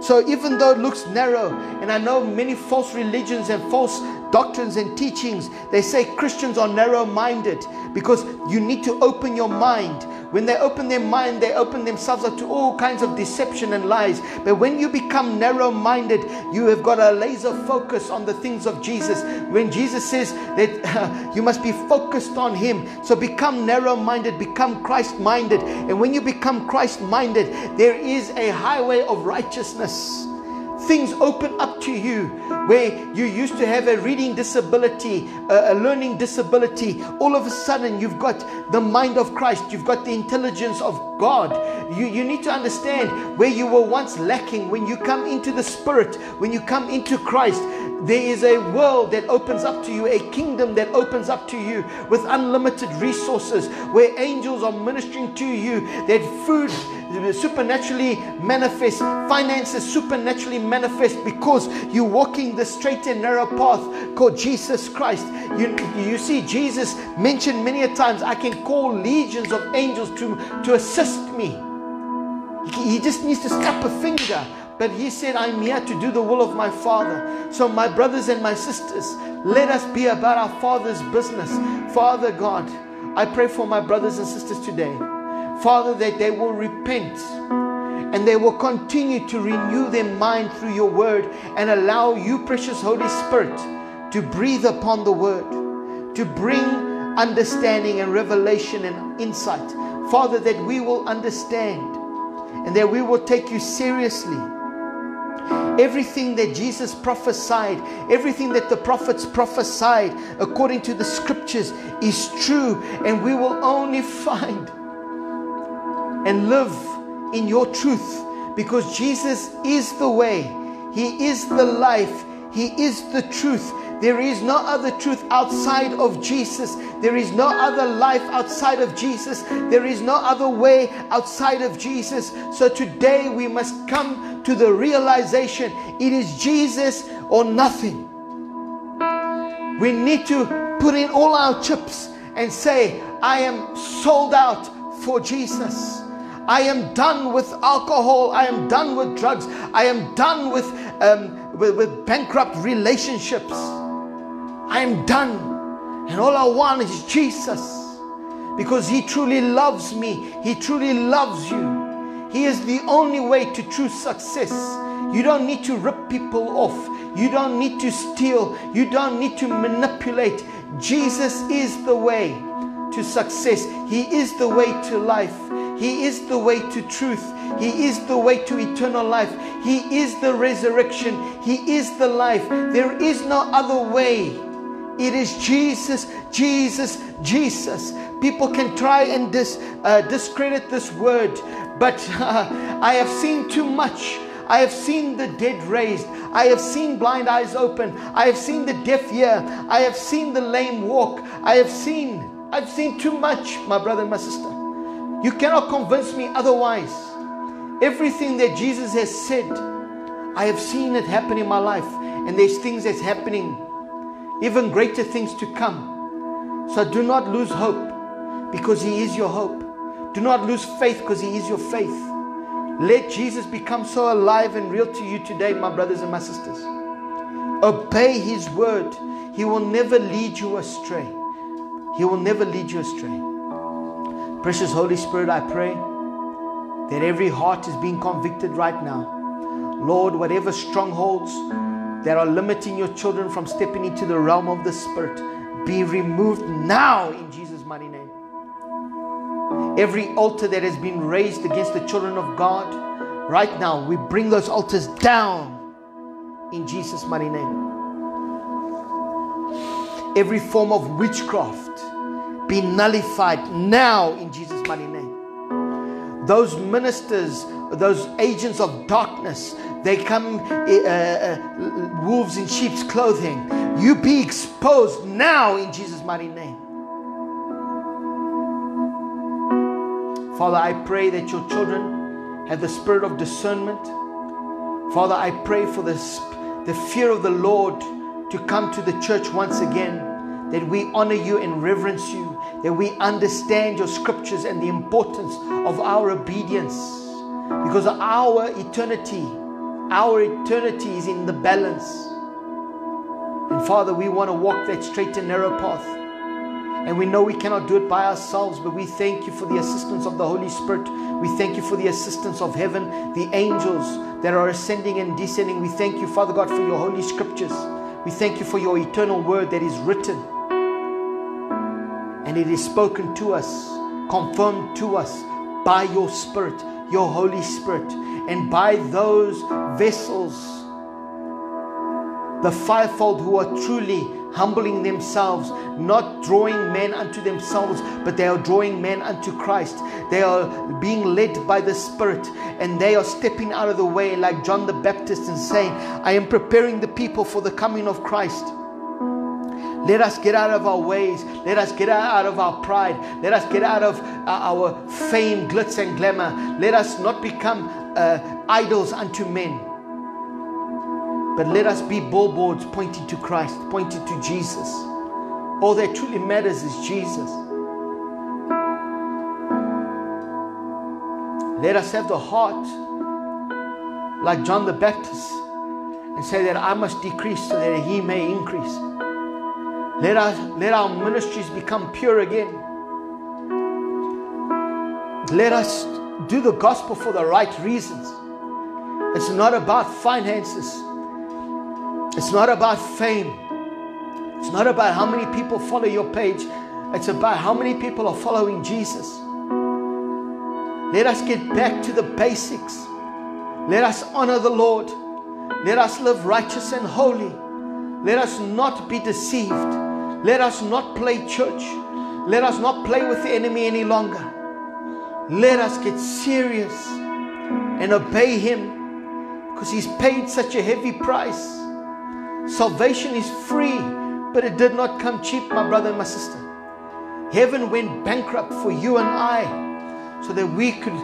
So even though it looks narrow, and I know many false religions and false doctrines and teachings, they say Christians are narrow minded because you need to open your mind when they open their mind, they open themselves up to all kinds of deception and lies. But when you become narrow minded, you have got a laser focus on the things of Jesus. When Jesus says that uh, (laughs) you must be focused on Him, so become narrow minded, become Christ minded. And when you become Christ minded, there is a highway of righteousness things open up to you where you used to have a reading disability, a, learning disability. All of a sudden, you've got the mind of Christ, you've got the intelligence of God. You, you need to understand where you were once lacking. When you come into the Spirit, when you come into Christ, there is a world that opens up to you, a kingdom that opens up to you with unlimited resources, where angels are ministering to you, that food supernaturally manifest, finances supernaturally manifest because you're walking the straight and narrow path called Jesus Christ. You, you see, Jesus mentioned many a times, I can call legions of angels to, to assist me. He just needs to snap a finger but he said, I'm here to do the will of my Father. So, my brothers and my sisters, let us be about our Father's business. Father God, I pray for my brothers and sisters today. Father, that they will repent and they will continue to renew their mind through your word and allow you, precious Holy Spirit, to breathe upon the word, to bring understanding and revelation and insight. Father, that we will understand and that we will take you seriously Everything that Jesus prophesied, everything that the prophets prophesied according to the scriptures is true, and we will only (laughs) find and live in your truth because Jesus is the way, He is the life, He is the truth. There is no other truth outside of Jesus. There is no other life outside of Jesus. There is no other way outside of Jesus. So today we must come to the realization it is Jesus or nothing. We need to put in all our chips and say, I am sold out for Jesus. I am done with alcohol. I am done with drugs. I am done with, um, with, with bankrupt relationships. I am done. And all I want is Jesus. Because He truly loves me. He truly loves you. He is the only way to true success. You don't need to rip people off. You don't need to steal. You don't need to manipulate. Jesus is the way to success. He is the way to life. He is the way to truth. He is the way to eternal life. He is the resurrection. He is the life. There is no other way. It is Jesus, Jesus, Jesus. People can try and dis, uh, discredit this word, but uh, (laughs) I have seen too much. I have seen the dead raised. I have seen blind eyes open. I have seen the deaf hear. I have seen the lame walk. I have seen, I've seen too much, my brother and my sister. You cannot convince me otherwise. Everything that Jesus has said, I have seen it happen in my life. And there's things that's happening even greater things to come. So do not lose hope because He is your hope. Do not lose faith because He is your faith. Let Jesus become so alive and real to you today, my brothers and my sisters. Obey His word. He will never lead you astray. He will never lead you astray. Precious Holy Spirit, I pray that every heart is being convicted right now Lord, whatever strongholds that are limiting your children from stepping into the realm of the Spirit be removed now in Jesus' mighty name. Every altar that has been raised against the children of God, right now, we bring those altars down in Jesus' mighty name. Every form of witchcraft be nullified now in Jesus' mighty name. Those ministers, those agents of darkness, they come uh, uh, wolves in sheep's clothing. You be exposed now in Jesus' mighty name. Father, I pray that your children have the spirit of discernment. Father, I pray for this, the fear of the Lord to come to the church once again, that we honor you and reverence you, that we understand your scriptures and the importance of our obedience. Because our eternity, our eternity is in the balance. And Father, we want to walk that straight and narrow path. And we know we cannot do it by ourselves, but we thank you for the assistance of the Holy Spirit. We thank you for the assistance of heaven, the angels that are ascending and descending. We thank you, Father God, for your holy scriptures. We thank you for your eternal word that is written and it is spoken to us, confirmed to us by your Spirit, your Holy Spirit, and by those vessels the fivefold who are truly humbling themselves, not drawing men unto themselves, but they are drawing men unto Christ. They are being led by the Spirit and they are stepping out of the way, like John the Baptist, and saying, I am preparing the people for the coming of Christ. Let us get out of our ways. Let us get out of our pride. Let us get out of our fame, glitz, and glamour. Let us not become uh, idols unto men. But let us be billboards pointing to Christ, pointing to Jesus. All that truly matters is Jesus. Let us have the heart like John the Baptist and say that I must decrease so that he may increase. Let us let our ministries become pure again. Let us do the gospel for the right reasons. It's not about finances. It's not about fame. It's not about how many people follow your page. It's about how many people are following Jesus. Let us get back to the basics. Let us honor the Lord. Let us live righteous and holy. Let us not be deceived. Let us not play church. Let us not play with the enemy any longer. Let us get serious and obey Him because He's paid such a heavy price. Salvation is free, but it did not come cheap, my brother and my sister. Heaven went bankrupt for you and I so that we could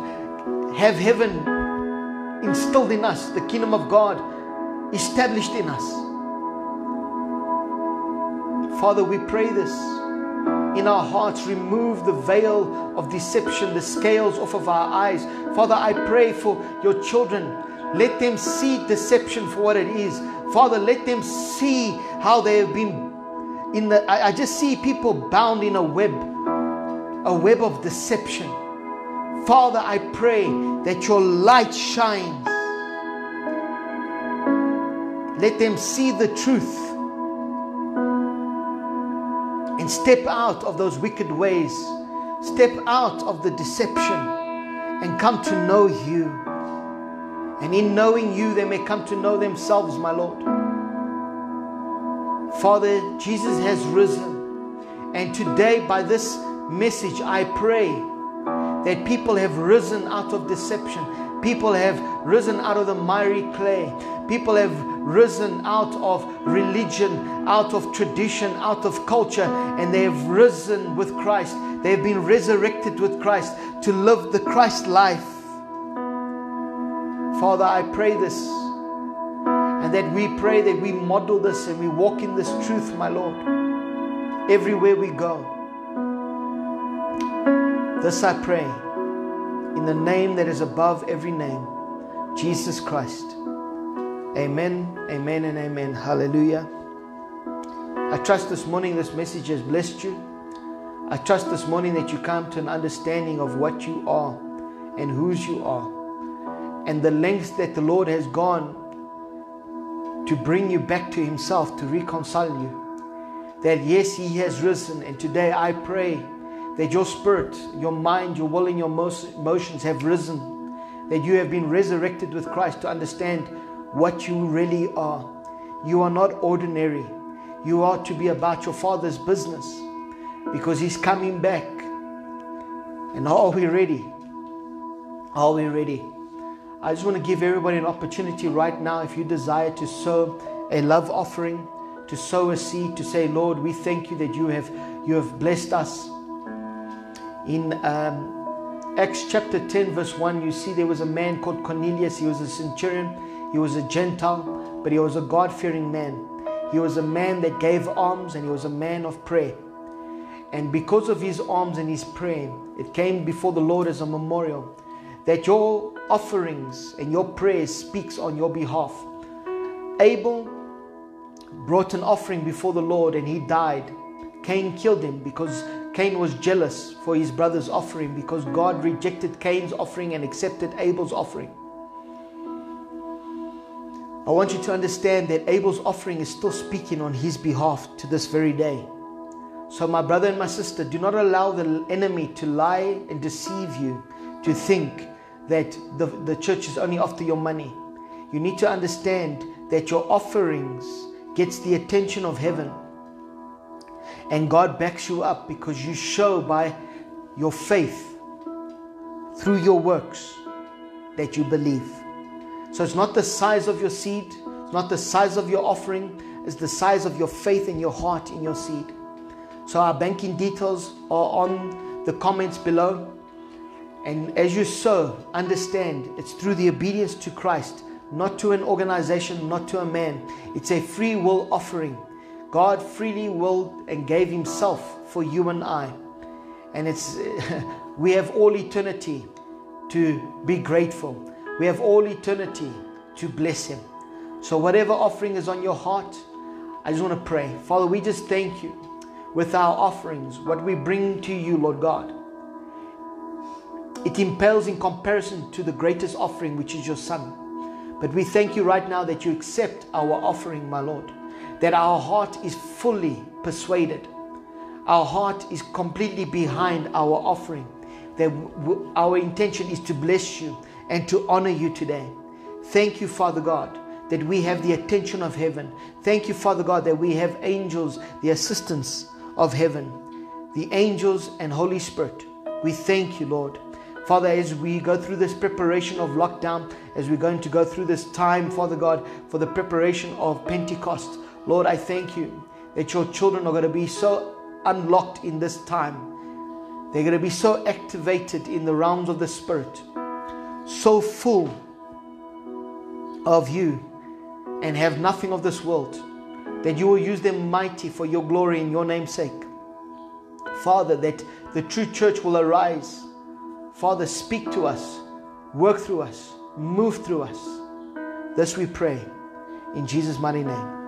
have heaven instilled in us, the kingdom of God established in us. Father, we pray this in our hearts. Remove the veil of deception, the scales off of our eyes. Father, I pray for your children. Let them see deception for what it is. Father, let them see how they have been in the. I, I just see people bound in a web, a web of deception. Father, I pray that your light shines. Let them see the truth and step out of those wicked ways, step out of the deception and come to know you. And in knowing you, they may come to know themselves, my Lord. Father, Jesus has risen. And today, by this message, I pray that people have risen out of deception. People have risen out of the miry clay. People have risen out of religion, out of tradition, out of culture, and they have risen with Christ. They have been resurrected with Christ to live the Christ life. Father, I pray this. And that we pray that we model this and we walk in this truth, my Lord, everywhere we go. This I pray in the name that is above every name, Jesus Christ. Amen, amen, and amen. Hallelujah. I trust this morning this message has blessed you. I trust this morning that you come to an understanding of what you are and whose you are and the lengths that the Lord has gone to bring you back to Himself, to reconcile you. That yes, He has risen, and today I pray that your spirit, your mind, your will, and your emotions have risen, that you have been resurrected with Christ to understand what you really are. You are not ordinary. You are to be about your Father's business because He's coming back. And are we ready? Are we ready? I just want to give everybody an opportunity right now if you desire to sow a love offering, to sow a seed, to say, Lord, we thank you that you have you have blessed us. In um, Acts chapter 10, verse 1, you see there was a man called Cornelius. He was a centurion, he was a Gentile, but he was a God fearing man. He was a man that gave alms and he was a man of prayer. And because of his alms and his prayer, it came before the Lord as a memorial that your offerings and your prayers speaks on your behalf. Abel brought an offering before the Lord and he died. Cain killed him because Cain was jealous for his brother's offering because God rejected Cain's offering and accepted Abel's offering. I want you to understand that Abel's offering is still speaking on his behalf to this very day. So, my brother and my sister, do not allow the enemy to lie and deceive you to think that the, the church is only after your money. You need to understand that your offerings gets the attention of heaven. And God backs you up because you show by your faith through your works that you believe. So it's not the size of your seed, it's not the size of your offering, it's the size of your faith and your heart in your seed. So our banking details are on the comments below. And as you sow, understand it's through the obedience to Christ, not to an organization, not to a man. It's a free will offering. God freely willed and gave Himself for you and I. And it's (laughs) we have all eternity to be grateful. We have all eternity to bless Him. So, whatever offering is on your heart, I just want to pray. Father, we just thank you with our offerings, what we bring to you, Lord God. It impels in comparison to the greatest offering, which is your Son. But we thank you right now that you accept our offering, my Lord, that our heart is fully persuaded. Our heart is completely behind our offering. That w- our intention is to bless you and to honor you today. Thank you, Father God, that we have the attention of heaven. Thank you, Father God, that we have angels, the assistance of heaven, the angels and Holy Spirit. We thank you, Lord. Father, as we go through this preparation of lockdown, as we're going to go through this time, Father God, for the preparation of Pentecost, Lord, I thank you that your children are going to be so unlocked in this time. They're going to be so activated in the realms of the Spirit, so full of you, and have nothing of this world, that you will use them mighty for your glory in your name's sake. Father, that the true church will arise Father, speak to us, work through us, move through us. This we pray in Jesus' mighty name.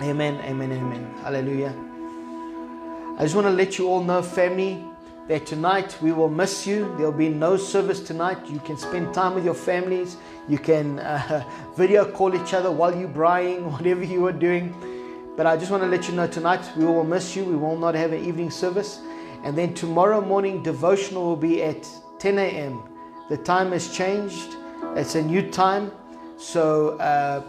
Amen, amen, amen. Hallelujah. I just want to let you all know, family, that tonight we will miss you. There'll be no service tonight. You can spend time with your families. You can uh, (laughs) video call each other while you're braaiing, (laughs) whatever you are doing. But I just want to let you know tonight we will miss you. We will not have an evening service. And then tomorrow morning, devotional will be at 10 a.m. The time has changed, it's a new time. So, uh,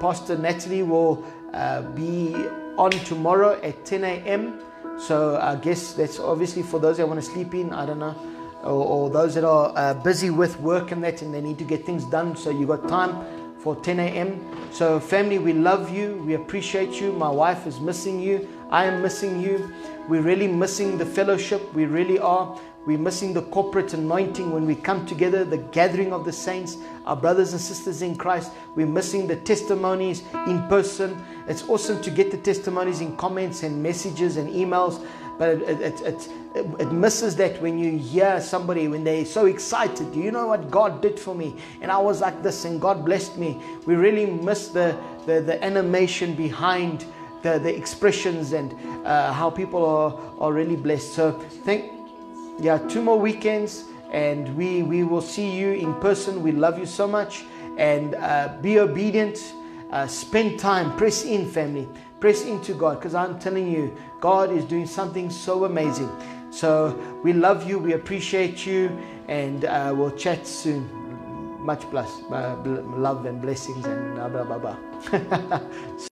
Pastor Natalie will uh, be on tomorrow at 10 a.m. So, I guess that's obviously for those that want to sleep in, I don't know, or, or those that are uh, busy with work and that and they need to get things done. So, you got time for 10 a.m. So, family, we love you, we appreciate you. My wife is missing you, I am missing you. We're really missing the fellowship, we really are. We're missing the corporate anointing when we come together, the gathering of the saints, our brothers and sisters in Christ. We're missing the testimonies in person. It's awesome to get the testimonies in comments and messages and emails, but it, it, it, it, misses that when you hear somebody when they're so excited. You know what God did for me? And I was like this, and God blessed me. We really miss the, the, the animation behind the, the expressions and uh, how people are, are really blessed. So, thank yeah, two more weekends, and we, we will see you in person. We love you so much. And uh, be obedient. Uh, spend time. Press in, family. Press into God because I'm telling you, God is doing something so amazing. So we love you. We appreciate you. And uh, we'll chat soon. Much plus, uh, love and blessings and blah, blah, blah, blah. (laughs)